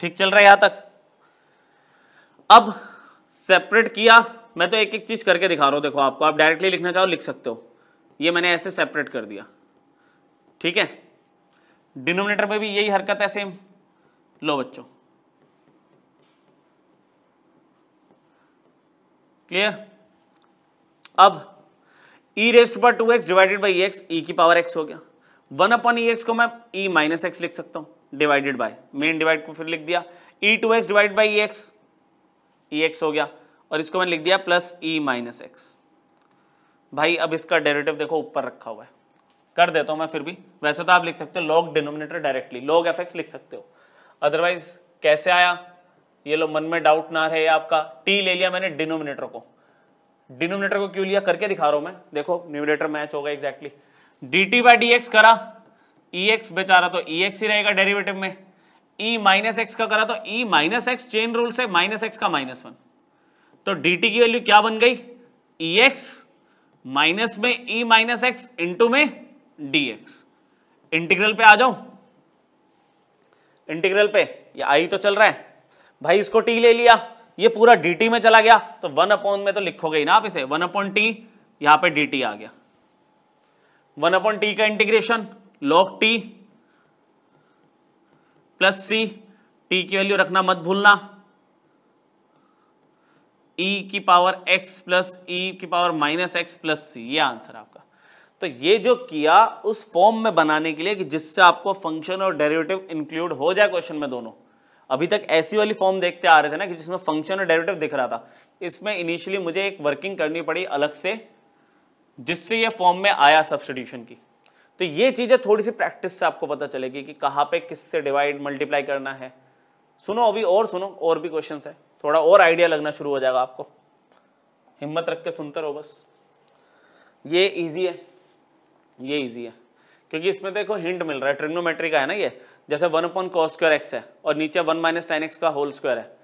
ठीक चल रहा है यहाँ तक? अब सेपरेट किया, मैं तो एक एक चीज़ करके दिखा रहा हूँ, देखो आपको। आप डायरेक्टली लिखना चाहो, लिख सकते हो। ये मैंने ऐसे सेपरेट कर दिया। ठीक है? डिनोमिनेटर पे भी यही हरकत है सेम लो बच्चों। क्लियर अब e raised power two x divided by x e की पावर एक्स हो गया। वन अपॉन ई एक्स को मैं ई माइनस एक्स लिख सकता हूँ डिवाइडेड बाय मेन डिवाइड को फिर लिख दिया। E two x divide by x e x हो गया। और इसको मैंने लिख दिया प्लस ई माइनस एक्स भाई, अब इसका डेरिवेटिव देखो ऊपर रखा हुआ है। कर देता हूँ मैं फिर भी। वैसे तो आप लिख सकते हो log denominator directly log f x लिख सकते हो। अदरवाइज़ कैसे आया? ये लो, मन में डाउट ना रहे आपका। टी ले लिया मैंने डिनोमिनेटर को। डिनोमिनेटर को क्यों लिया? करके दिखा रहा हूँ मैं। देखो न्यूमिनेटर मैच होगा exactly d t by d x करा। ई एक्स बेचारा तो ई एक्स ही रहेगा डेरिवेटिव में। ई माइनस एक्स का करा तो e minus x chain rule से माइनस एक्स का माइनस वन तो डी टी की वैल्यू क्या बन गई? ई एक्स माइनस में ई माइनस एक्स इंटू में डी एक्स इंटीग्रल पे आ जाओ इंटीग्रल पे? ये आई तो चल रहा है। भाई इसको टी ले लिया, ये पूरा डी में चला गया तो वन अपॉन में तो लिखोगे ना आप इसे वन अपॉन टी यहाँ पर डी आ गया। वन अपॉन टी का integration log t plus c t की वैल्यू रखना मत भूलना। E की पावर x प्लस ई की power minus x plus c ये आंसर आपका। तो ये जो किया, उस फॉर्म में बनाने के लिए कि जिससे आपको फ़ंक्शन और डेरिवेटिव इंक्लूड हो जाए क्वेश्चन में दोनों। अभी तक ऐसी वाली फॉर्म देखते आ रहे थे ना कि जिसमें फ़ंक्शन और डेरिवेटिव दिख रहा था। इसमें इनिशियली मुझे एक वर्किंग करनी पड़ी अलग से, जिससे ये फॉर्म में आया सब्सटीट्यूशन की। तो ये चीज़ें थोड़ी सी प्रैक्टिस से आपको पता चलेगी कि कहाँ पे किससे डिवाइड मल्टीप्लाई करना है। सुनो अभी और सुनो, और भी क्वेश्चन है। थोड़ा और आइडिया लगना शुरू हो जाएगा आपको। हिम्मत रख के सुनते रहो बस। ये इजी है। ये इजी है। क्योंकि इसमें देखो हिंट मिल रहा है। ट्रिग्नोमेट्री का है ना ये। जैसे one upon cos square x है और नीचे वन माइनस टेन एक्स का होल स्क्वायर है।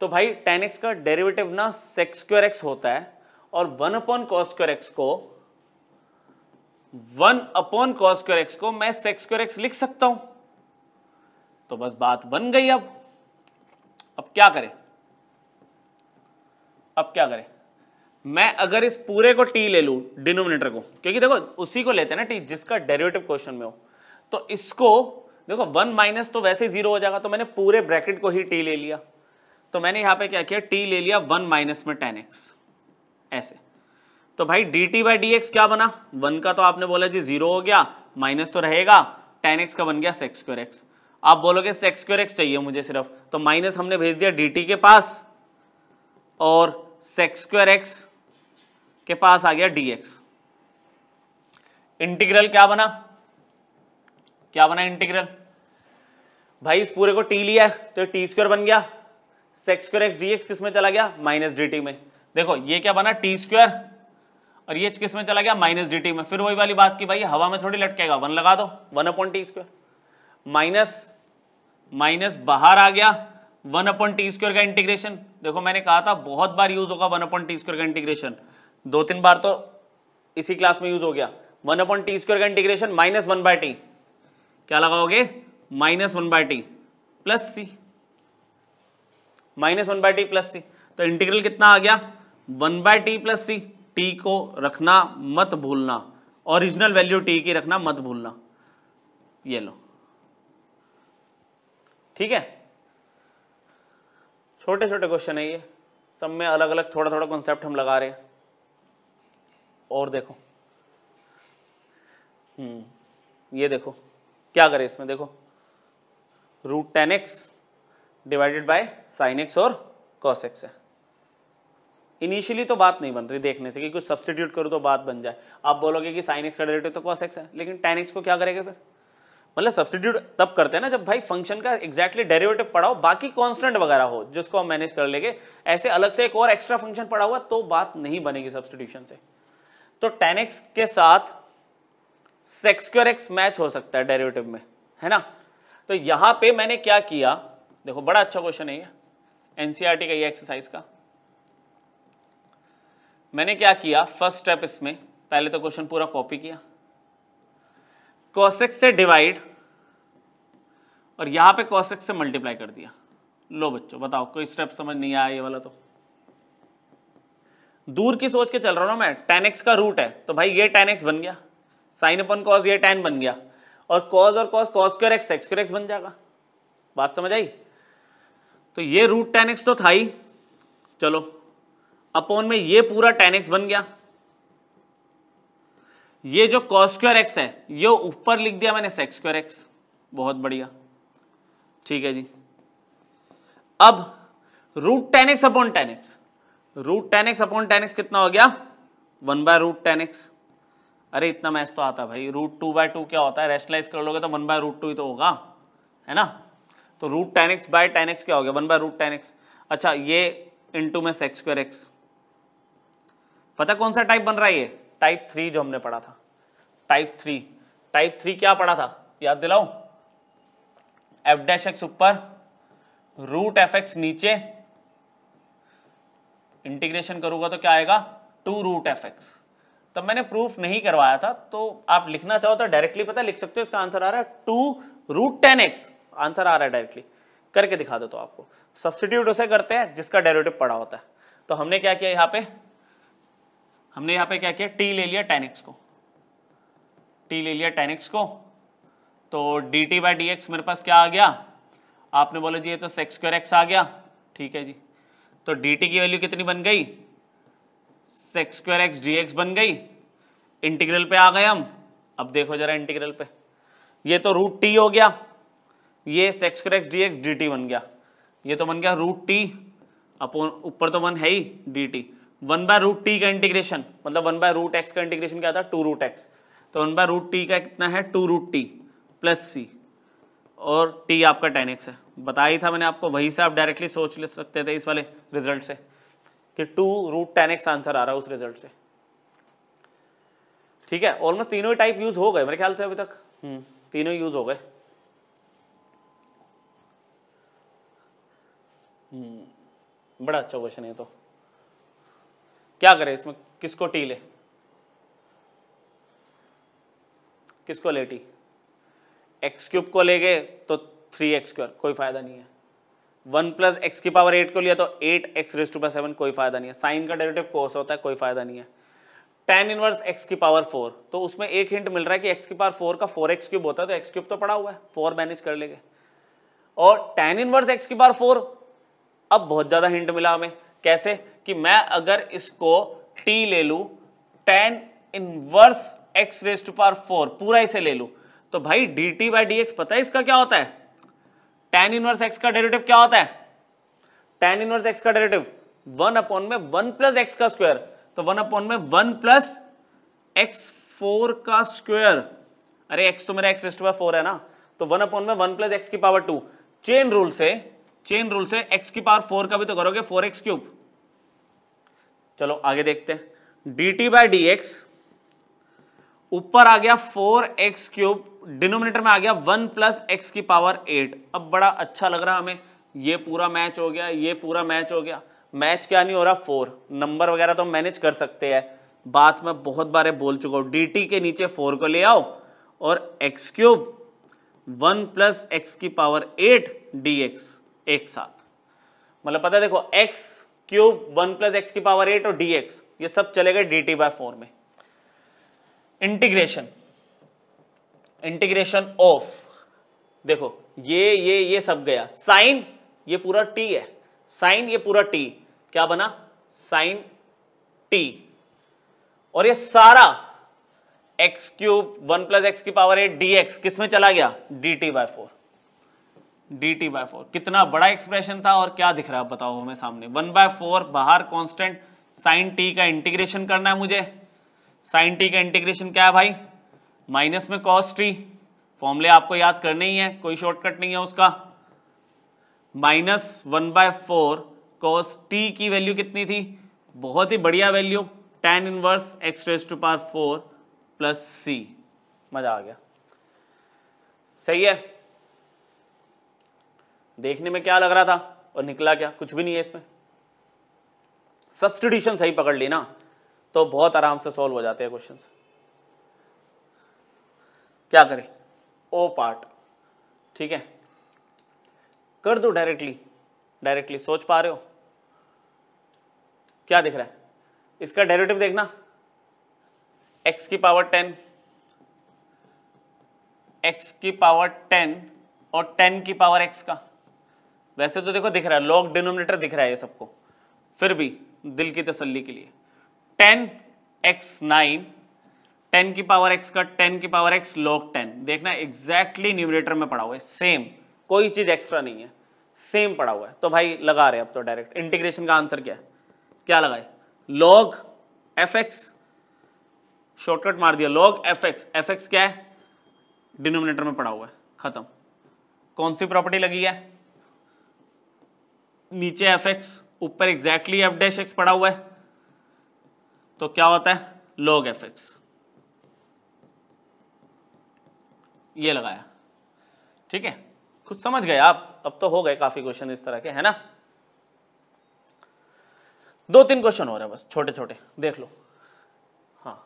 तो भाई टेन एक्स का डेरिवेटिव ना सेक्स स्क्वायर एक्स होता है और one upon cos square x को one upon cos square x को मैं सेक्स स्क्वायर एक्स लिख सकता हूँ। तो बस बात बन गई अब। अब क्या करें? अब क्या करें? मैं अगर इस पूरे को टी ले लू डिनोमिनेटर को, क्योंकि देखो उसी को लेते हैं ना टी जिसका डेरिवेटिव क्वेश्चन में हो तो इसको देखो वन माइनस तो वैसे ज़ीरो हो जाएगा तो मैंने पूरे ब्रैकेट को ही टी ले लिया। तो मैंने यहाँ पे क्या किया? टी ले लिया वन माइनस में टेन एक्स ऐसे। तो भाई d t by d x क्या बना? वन का तो आपने बोला जी ज़ीरो हो गया माइनस तो रहेगा टेन एक्स का बन गया सेक्स स्क्वायर एक्स आप बोलोगे सेक्स स्क्वायर एक्स चाहिए मुझे सिर्फ़ तो माइनस हमने भेज दिया डी टी के पास, और सेक्स स्क्वायर एक्स के पास आ गया डी एक्स इंटीग्रल क्या बना? क्या बना इंटीग्रल? भाई, इस पूरे को टी लिया तो टी स्क्वायर बन गया। Sec square x d x किसमें चला गया? माइनस डी टी में। देखो, ये क्या बना? टी स्क्वायर और ये किसमें चला गया? माइनस डी टी में। फिर वही वाली बात की, भाई, हवा में थोड़ी लटकेगा। वन लगा दो one upon t square minus minus बाहर आ गया वन अपॉन टी स्क्वायर का इंटीग्रेशन देखो, मैंने कहा था, बहुत बार यूज़ होगा वन अपॉन टी स्क्वायर का इंटीग्रेशन दो तीन बार तो इसी क्लास में यूज़ हो गया। वन अपॉन टी स्क्वायर का integration minus one by t क्या लगाओगे? Minus one by t plus c. Minus one by t plus c. तो इंटीग्रल कितना आ गया? One by t plus c. T को रखना मत भूलना। ओरिजिनल वैल्यू टी की रखना मत भूलना। ये लो। ठीक है? छोटे छोटे क्वेश्चन है ये। सब में अलग अलग थोड़ा थोड़ा कॉन्सेप्ट हम लगा रहे हैं। और देखो। हम्म ये देखो। क्या करें इसमें? देखो। Root tan x divided by sine x और कॉस एक्स है। इनिशियली तो बात नहीं बन रही देखने से, कि कुछ सब्सटीट्यूट करूँ तो बात बन जाए। आप बोलोगे कि साइन एक्स का डेरिवेटिव तो कॉस एक्स है, लेकिन टेन एक्स को क्या करेंगे फिर? मतलब सब्सटीट्यूट तब करते हैं ना जब भाई फ़ंक्शन का एक्जैक्टली डेरिवेटिव पढ़ाओ बाकी कांस्टेंट वगैरह हो, जिसको हम मैनेज कर लेंगे, ऐसे अलग से एक और एक्स्ट्रा फ़ंक्शन पढ़ा हुआ तो बात नहीं बनेगी सब्सटीट्यूशन से। तो टेन एक्स के साथ सेक्स स्क्वायर एक्स मैच हो सकता है डेरिवेटिव में, है ना? तो यहाँ पे मैंने क्या किया? देखो, बड़ा अच्छा क्वेश्चन है ये। एनसीईआरटी का ये एक्सरसाइज का। मैंने क्या किया? फ़र्स्ट स्टेप इसमें। पहले तो क्वेश्चन पूरा कॉपी किया। कॉसेक्स से डिवाइड और यहाँ पे कॉसेक्स से मल्टीप्लाई कर दिया। लो बच्चों, बताओ, कोई स्टेप समझ नहीं आया ये वाला तो। दूर की सोच के चल रहा हूँ मैं टेन एक्स का रूट है। तो भाई ये टेन एक्स बन गया। साइन अपन कॉस ये टेन बन गया। और कॉस और cos cos square x x square x बन जाएगा। बात समझ आई? तो ये रूट टेन एक्स तो था ही। चलो, अपोन में ये पूरा टेन एक्स बन गया। ये जो कॉस स्क्वायर एक्स है, ये ऊपर लिख दिया मैंने सेक्स स्क्वायर एक्स बहुत बढ़िया। ठीक है जी। अब root tan x upon tan x root tan x upon tan x कितना हो गया? One by root tan x अरे, इतना मैथ तो आता भाई। रूट टू बाय टू क्या होता है? रेस्टलाइज कर लोगे तो वन बाय रूट टू ही तो होगा, है ना? तो root tan x by tan x क्या हो गया? One by root tan x अच्छा ये इंटू में सेक्स स्क्वायर एक्स पता कौन सा टाइप बन रहा है ये? टाइप थ्री जो हमने पढ़ा था। टाइप थ्री टाइप थ्री क्या पढ़ा था? याद दिलाओ। एफ़ डैश एक्स ऊपर रूट एफ़ एक्स नीचे। इंटीग्रेशन करूँगा तो क्या आएगा? टू रूट एफ़ एक्स तब मैंने प्रूफ नहीं करवाया था तो आप लिखना चाहो तो डायरेक्टली पता लिख सकते हो, इसका आंसर आ रहा है two root tan x answer आ रहा है डायरेक्टली करके दिखा दो तो आपको। सब्सटीट्यूट उसे करते हैं जिसका डेरिवेटिव पड़ा होता है। तो हमने क्या किया यहाँ पे? हमने यहाँ पे क्या किया? टी ले लिया टेन एक्स को। टी ले लिया टेन एक्स को। तो d t by d x मेरे पास क्या आ गया? आपने बोला जी ये तो सेक्स स्क्वायर एक्स आ गया। ठीक है जी। तो डी टी की वैल्यू कितनी बन गई? Sec square x d x बन गई। इंटीग्रल पे आ गए हम। अब देखो जरा इंटीग्रल पे। ये तो रूट टी हो गया। ये sec square x d x d t बन गया। ये तो बन गया रूट टी अपोन ऊपर तो वन है ही d t one by root t का इंटीग्रेशन मतलब वन बाय रूट एक्स का इंटीग्रेशन क्या था? टू रूट एक्स तो वन बाय रूट टी का कितना है? Two root t plus c और टी आपका टेन एक्स है। बताया था मैंने आपको, वहीं से आप डायरेक्टली सोच ले सकते थे इस वाले रिज़ल्ट से। कि two root tan x answer आ रहा है उस रिज़ल्ट से। ठीक है ऑलमोस्ट तीनों ही टाइप यूज़ हो गए मेरे ख्याल से अभी तक। हम्म, तीनों यूज़ हो गए। हम्म, बड़ा अच्छा क्वेश्चन है तो। क्या करें इसमें? किसको टी ले? किसको ले टी? एक्स क्यूब को ले गए तो थ्री एक्स स्क्वायर कोई फ़ायदा नहीं है। वन प्लस एक्स की पावर एट को लिया तो eight x raise to seven कोई फ़ायदा नहीं है। साइन का डेरेटिव कोस होता है, कोई फ़ायदा नहीं है। टेन इनवर्स एक्स की पावर फोर तो उसमें एक हिंट मिल रहा है कि एक्स की पावर फोर का फोर एक्स क्यूब होता है तो एक्स क्यूब तो पड़ा हुआ है फोर मैनेज कर लेंगे। और टेन इनवर्स एक्स की पावर फोर अब बहुत ज़्यादा हिंट मिला हमें। कैसे? कि मैं अगर इसको टी ले लू tan inverse x raise to power four पूरा इसे ले लू तो भाई d t by d x पता है इसका क्या होता है? टेन इनवर्स एक्स का डेरिवेटिव क्या होता है? टेन इनवर्स एक्स का डेरिवेटिव वन अपॉन में वन प्लस एक्स का स्क्वायर तो वन अपॉन में वन प्लस एक्स फोर का स्क्वायर अरे एक्स तो मेरा एक्स रेस्ट फोर है ना? तो वन अपॉन में वन प्लस एक्स की पावर टू चेन रूल से चेन रूल से एक्स की पावर फोर का भी तो करोगे फोर एक्स क्यूब चलो, आगे देखते हैं. D t by d x ऊपर आ गया फोर एक्स क्यूब, डिनोमिनेटर में आ गया वन प्लस एक्स की पावर एट। अब बड़ा अच्छा लग रहा हमें। ये पूरा मैच हो गया, ये पूरा मैच हो गया। मैच क्या नहीं हो रहा? फोर। नंबर वगैरह तो मैनेज कर सकते हैं। बात मैं बहुत बार बोल चुका हूँ। डी टी के नीचे फोर को ले आओ और x cube, one plus x की पावर एट डी एक्स, एक साथ। मतलब पता है, देखो, x cube, one plus x की पावर एट और डी एक्स, ये सब चले गए डी टी बाय फोर में। इंटीग्रेशन इंटीग्रेशन ऑफ़ देखो, ये ये ये सब गया। साइन ये पूरा टी है। साइन ये पूरा टी क्या बना? साइन टी और ये सारा x cube one plus x की पावर एट डी एक्स किसमें चला गया? D t by four d t by four कितना बड़ा एक्सप्रेशन था और क्या दिख रहा है? बताओ हमें सामने। वन बाय फोर बाहर कांस्टेंट साइन टी का इंटीग्रेशन करना है मुझे। साइन टी का इंटीग्रेशन क्या है भाई? माइनस में कॉस टी फॉर्मूले आपको याद करने ही है, कोई शॉर्टकट नहीं है उसका। Minus one by four cos t की वैल्यू कितनी थी? बहुत ही बढ़िया value tan inverse x raise to power four plus c मज़ा आ गया। सही है? देखने में क्या लग रहा था? और निकला क्या? कुछ भी नहीं है इसमें। सब्सटीट्यूशन सही पकड़ ली ना। तो बहुत आराम से सॉल्व हो जाते हैं क्वेश्चन क्या करें? ओ पार्ट ठीक है? कर दो डायरेक्टली डायरेक्टली सोच पा रहे हो? क्या दिख रहा है? इसका डेरिवेटिव देखना। X की पावर टेन x की पावर टेन और टेन की पावर x का। वैसे तो देखो दिख रहा है लॉग डिनोमिनेटर दिख रहा है ये सबको। फिर भी दिल की तसल्ली के लिए। टेन एक्स नाइन, टेन की पावर एक्स का टेन की पावर एक्स लॉग टेन। देखना एग्जैक्टली न्यूमिनेटर में पड़ा हुआ है सेम कोई चीज़ एक्स्ट्रा नहीं है सेम पड़ा हुआ है। तो भाई लगा रहे अब तो डायरेक्ट इंटीग्रेशन का आंसर क्या है? क्या लगाए लॉग एफ़ एक्स शॉर्टकट मार दिया log f x f x क्या है? डिनोमिनेटर में पड़ा हुआ है, खत्म। कौन सी प्रॉपर्टी लगी है? नीचे एफ़ एक्स ऊपर एग्जैक्टली एफ़ डैश एक्स पड़ा हुआ है। तो क्या होता है? लॉग एफ़ एक्स ये लगाया। ठीक है? कुछ समझ गए आप? अब तो हो गए काफ़ी क्वेश्चन इस तरह के, है ना? दो तीन क्वेश्चन हो रहे हैं बस छोटे छोटे देख लो। हाँ।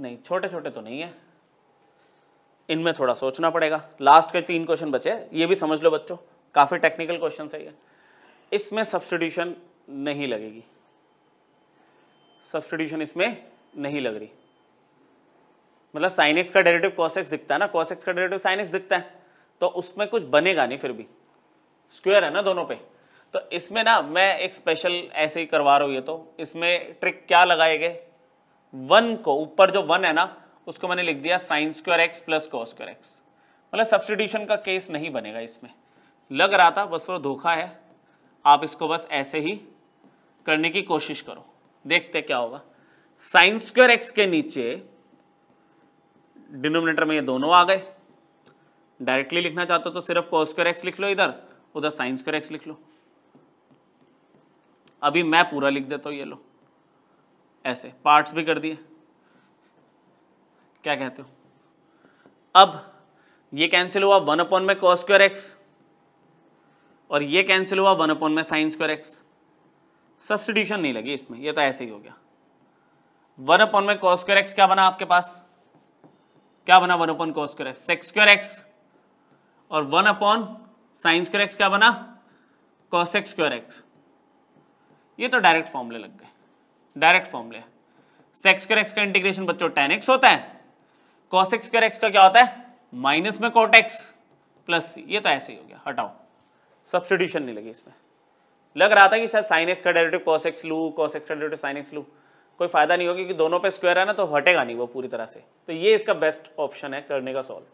नहीं छोटे छोटे तो नहीं है। इनमें थोड़ा सोचना पड़ेगा। लास्ट के तीन क्वेश्चन बचे। ये भी समझ लो बच्चों। काफ़ी टेक्निकल क्वेश्चन है इसमें सब्सटीट्यूशन नहीं लगेगी। सब्सटीट्यूशन इसमें नहीं लग रही। मतलब साइन एक्स का डेरिवेटिव कॉस एक्स दिखता है ना कॉस एक्स का डेरिवेटिव साइन एक्स दिखता है तो उसमें कुछ बनेगा नहीं फिर भी। स्क्वायर है ना दोनों पे। तो इसमें ना मैं एक स्पेशल ऐसे ही करवा रहा हूँ ये तो। इसमें ट्रिक क्या लगाए गए? वन को, ऊपर जो वन है ना, उसको मैंने लिख दिया sine square x plus cos square x मतलब सब्सटीट्यूशन का केस नहीं बनेगा इसमें। लग रहा था, बस वो धोखा है। आप इसको बस ऐसे ही करने की कोशिश करो। देखते क्या होगा। साइन स्क्वायर एक्स के नीचे डिनोमिनेटर में ये दोनों आ गए। डायरेक्टली लिखना चाहते हो तो सिर्फ़ कॉस एक्स लिख लो इधर, उधर साइन स्क्वायर एक्स लिख लो। अभी मैं पूरा लिख देता हूँ ये लो। ऐसे पार्ट्स भी कर दिए। क्या कहते हो? अब ये कैंसिल हुआ वन अपॉन में कॉस एक्स और ये कैंसिल हुआ वन अपॉन में साइन स्क्वायर एक्स सब्सटीट्यूशन नहीं लगी इसमें, ये तो ऐसे ही हो गया। वन अपॉन में कॉस स्क्वायर एक्स क्या बना आपके पास? क्या बना one upon cos square x sec square x और one upon sine square x क्या बना? कॉस एक्स स्क्वायर एक्स ये तो डायरेक्ट फॉर्मूले लग गए। डायरेक्ट फॉर्मूले सेक्स स्क्वायर एक्स का इंटीग्रेशन बच्चों टेन एक्स होता है। कॉस एक्स स्क्वायर एक्स का क्या होता है? माइनस में कोट एक्स प्लस ये तो ऐसे ही हो गया। हटाओ। सब्सटीट्यूशन नहीं लगी इसमें। लग रहा था कि शायद साइन एक्स का डेरिवेटिव कॉस एक्स लू कॉस एक्स का डेरिवेटिव साइन एक्स लू। कोई फ़ायदा नहीं होगा कि दोनों पे स्क्वायर है ना तो हटेगा नहीं वो पूरी तरह से। तो ये इसका बेस्ट ऑप्शन है करने का सॉल्व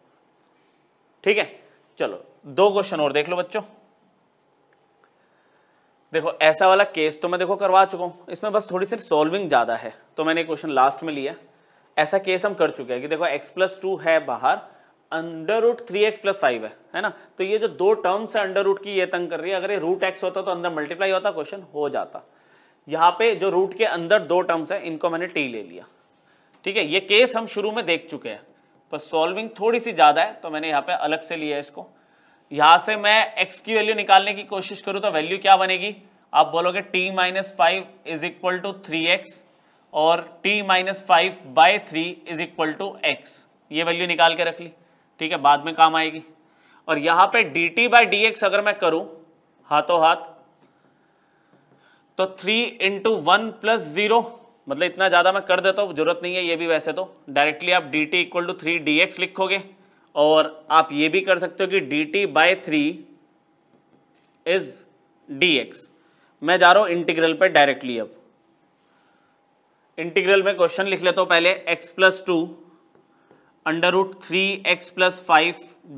ठीक है? चलो, दो क्वेश्चन और देख लो बच्चों। देखो, ऐसा वाला केस तो मैं देखो करवा चुका हूँ। इसमें बस थोड़ी सी सॉल्विंग ज़्यादा है। तो मैंने क्वेश्चन लास्ट में लिया। ऐसा केस हम कर चुके हैं कि देखो, x प्लस टू है बाहर under root three x plus five है है ना? तो ये जो दो टर्म्स है अंडर रूट की, ये तंग कर रही है। अगर ये रूट एक्स होता तो अंदर मल्टीप्लाई होता, क्वेश्चन हो जाता। यहाँ पे जो रूट के अंदर दो टर्म्स है, इनको मैंने टी ले लिया। ठीक है, ये केस हम शुरू में देख चुके हैं, पर सॉल्विंग थोड़ी सी ज़्यादा है तो मैंने यहाँ पे अलग से लिया है इसको। यहाँ से मैं एक्स की वैल्यू निकालने की कोशिश करूँ तो वैल्यू क्या बनेगी? आप बोलोगे t minus five is equal to three x और t minus five by three is equal to x. ये वैल्यू निकाल के रख ली। ठीक है, बाद में काम आएगी। और यहाँ पे d t by d x अगर मैं करूँ, हाथों हाथ तो three into one plus zero मतलब इतना ज़्यादा मैं कर देता हूँ, ज़रूरत नहीं है ये भी वैसे तो। डायरेक्टली आप d t equal to three d x लिखोगे, और आप ये भी कर सकते हो कि d t by three is d x मैं जा रहा हूँ इंटीग्रल पे डायरेक्टली अब। इंटीग्रल में क्वेश्चन लिख लेता हूँ पहले x plus two under root three x plus five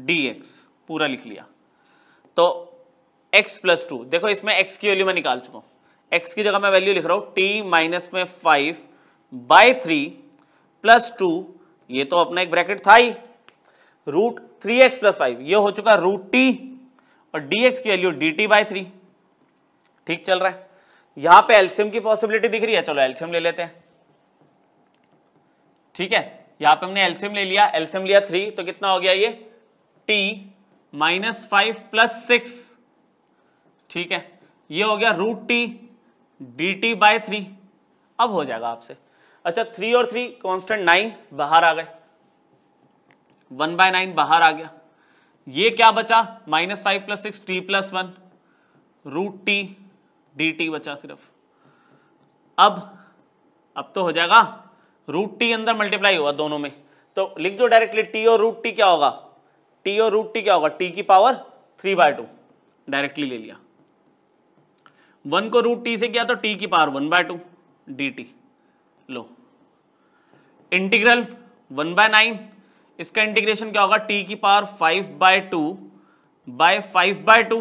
d x पूरा लिख लिया। तो x प्लस टू देखो इसमें x की वैल्यू मैं निकाल चुका हूँ। x की जगह मैं वैल्यू लिख रहा हूँ, t माइनस में five by three plus two ये तो अपना एक ब्रैकेट था ही। Root three x plus five ये हो चुका रूट टी और डी एक्स की value d t by three ठीक चल रहा है। यहाँ पे एल्सियम की पॉसिबिलिटी दिख रही है, चलो एल्सियम ले लेते हैं। ठीक है? यहाँ पे हमने एल्सियम ले लिया एल्सियम लिया थ्री तो कितना हो गया ये? T minus five plus six ठीक है? ये हो गया root t d t by three अब हो जाएगा आपसे। अच्छा थ्री और थ्री कॉन्स्टेंट नाइन बाहर आ गए। वन बाय नाइन बाहर आ गया। ये क्या बचा? Minus five plus six t plus one root t d t बचा सिर्फ़। अब अब तो हो जाएगा रूट टी अंदर मल्टीप्लाई हुआ दोनों में। तो लिख दो डायरेक्टली टी और रूट टी क्या होगा? टी और रूट टी क्या होगा? टी की power three by two directly ले लिया। वन को रूट टी से किया तो टी की power one by two d t low. Integral one by nine इसका इंटीग्रेशन क्या होगा? टी की power five by two by five by two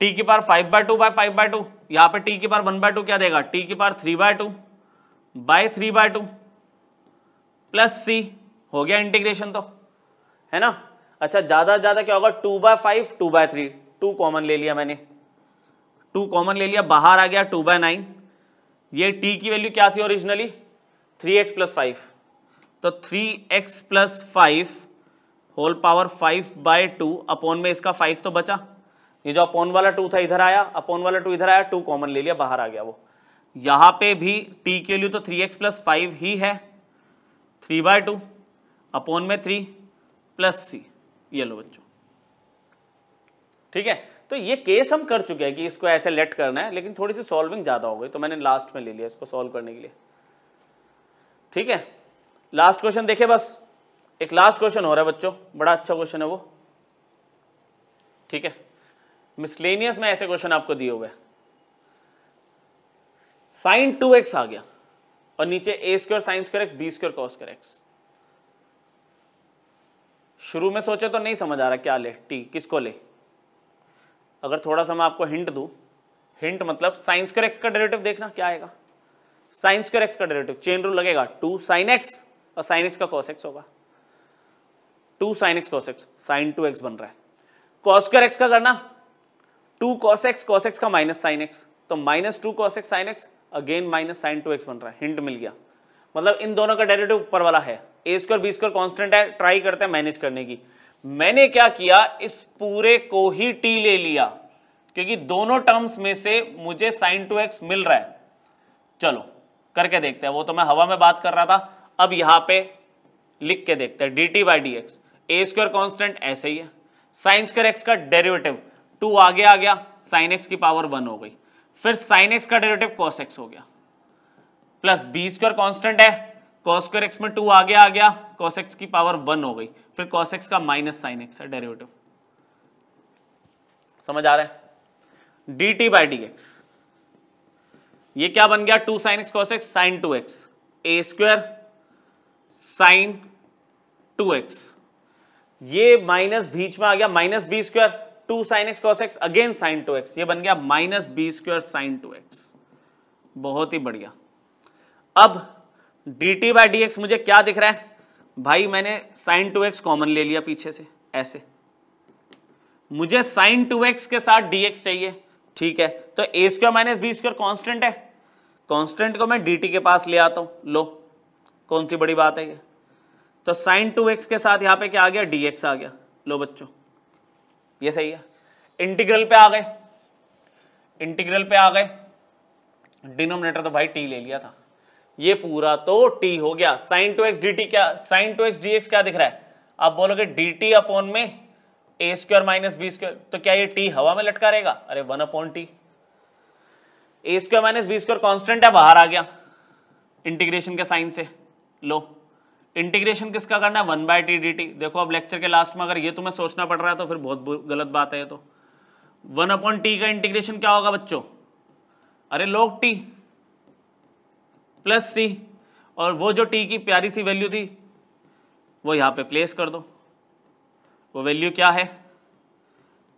t की power five by two by five by two यहाँ पे t की power one by to क्या देगा? टी की power three by two by three by two plus c हो गया integration तो है ना? अच्छा ज़्यादा ज़्यादा क्या होगा? Two by five, two by three. Two common ले लिया मैंने। टू कॉमन ले लिया, बाहर आ गया, टू बाय नाइन। ये टी की वैल्यू क्या थी originally three x plus five. तो three x plus five whole power five by two, upon में इसका फाइव तो बचा। ये जो अपोन वाला टू था, इधर आया, अपोन वाला टू इधर आया, टू कॉमन ले लिया, बाहर आ गया वो। यहाँ पे भी टी के लिए तो थ्री एक्स प्लस फाइव ही है। थ्री बाय टू अपोन में थ्री प्लस सी ये लो बच्चों। ठीक है? तो ये केस हम कर चुके हैं कि इसको ऐसे लेट करना है, लेकिन थोड़ी सी सॉल्विंग ज़्यादा हो गई तो मैंने लास्ट में ले लिया इसको सॉल्व करने के लिए। ठीक है? लास्ट क्वेश्चन देखे बस। एक लास्ट क्वेश्चन हो रहा है बच्चों। बड़ा अच्छा क्वेश्चन है वो। ठीक है? मिसलेनियस में ऐसे क्वेश्चन आपको दिए हुए साइन टू एक्स आ गया और नीचे a square sine square x, b square cos square x. शुरू में सोचे तो नहीं समझ आ रहा क्या ले, टी, किसको ले? अगर थोड़ा सा मैं आपको हिंट दूँ, हिंट मतलब साइन स्क्र एक्स का डेरिवेटिव देखना, क्या आएगा? साइन स्क्र एक्स का डेरिवेटिव, चेन रूल लगेगा, टू साइन एक्स और साइन एक्स का कॉस एक्स होगा। Two sine x, cos x, sine two x बन रहा है। कॉस्कर एक्स का करना, two cos x cos x का माइनस साइन एक्स। तो minus two cos x, sine x again minus sine two x बन रहा है। हिंट मिल गया। मतलब इन दोनों का डेरिवेटिव ऊपर वाला है। A square b square constant है ट्राई करते हैं मैनेज करने की। मैंने क्या किया? इस पूरे को ही टी ले लिया। क्योंकि दोनों टर्म्स में से मुझे साइन टू एक्स मिल रहा है। चलो, करके देखते हैं। वो तो मैं हवा में बात कर रहा था। अब यहाँ पे लिख के देखते हैं। D t by d x a square constant ऐसे ही है। साइन स्क्वायर एक्स का डेरिवेटिव टू आगे आ गया। साइन एक्स की पावर वन हो गई। फिर साइन एक्स का डेरिवेटिव कॉस एक्स हो गया। प्लस बी स्क्वायर कॉन्स्टेंट है कॉस स्क्वायर एक्स में टू आगे आ गया कॉस एक्स की पावर वन हो गई। फिर कॉस एक्स का माइनस साइन एक्स है डेरिवेटिव समझ आ रहा है? D t by d x ये क्या बन गया? Two sine x cos x sine two x a square sine two x ये माइनस बीच में आ गया minus b square two sine x cos x, again sine two x, ये बन गया minus b square sine two x. बहुत ही बढ़िया। अब d t by d x मुझे क्या दिख रहा है? भाई, मैंने साइन टू एक्स कॉमन ले लिया पीछे से, ऐसे। मुझे साइन टू एक्स के साथ डी एक्स चाहिए, ठीक है। तो a square minus b square constant है। कॉन्स्टेंट को मैं डी टी के पास ले आता हूँ। लो, कौन सी बड़ी बात है ये? तो साइन टू एक्स के साथ यहाँ पे क्या आ गया? डी एक्स आ गया। लो बच्चों। ये सही है। इंटीग्रल पे आ गए। इंटीग्रल पे आ गए। डिनोमिनेटर तो भाई टी ले लिया था। ये पूरा तो टी हो गया। Sine two x d t क्या sine two x d x क्या दिख रहा है? आप बोलोगे डी टी अपॉन में a square minus b square तो क्या ये टी हवा में लटका रहेगा? अरे one upon t. A square minus b square constant है, बाहर आ गया। इंटीग्रेशन के साइन से। लो। इंटीग्रेशन किसका करना है? One by t d t देखो, अब लेक्चर के लास्ट में अगर ये तुम्हें सोचना पड़ रहा है तो फिर बहुत गलत बात है ये तो। वन अपॉन टी का इंटीग्रेशन क्या होगा बच्चों? अरे लोग टी प्लस सी और वो जो टी की प्यारी सी वैल्यू थी, वो यहाँ पे प्लेस कर दो। वो वैल्यू क्या है?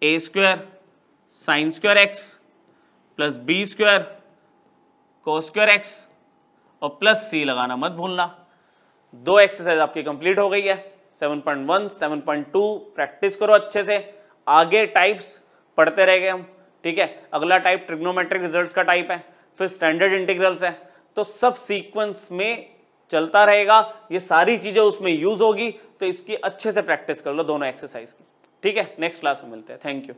A square sine square x plus b square को स्क्वायर एक्स और प्लस सी लगाना मत भूलना। दो एक्सरसाइज आपकी कंप्लीट हो गई है। 7.1 7.2 प्रैक्टिस करो अच्छे से। आगे टाइप्स पढ़ते रह गए हम, ठीक है? अगला टाइप ट्रिग्नोमेट्रिक रिजल्ट्स का टाइप है, फिर स्टैंडर्ड इंटीग्रल्स है। तो सब सीक्वेंस में चलता रहेगा, ये सारी चीज़ें उसमें यूज़ होगी तो इसकी अच्छे से प्रैक्टिस कर लो दोनों एक्सरसाइज की। ठीक है? नेक्स्ट क्लास में मिलते हैं। Thank you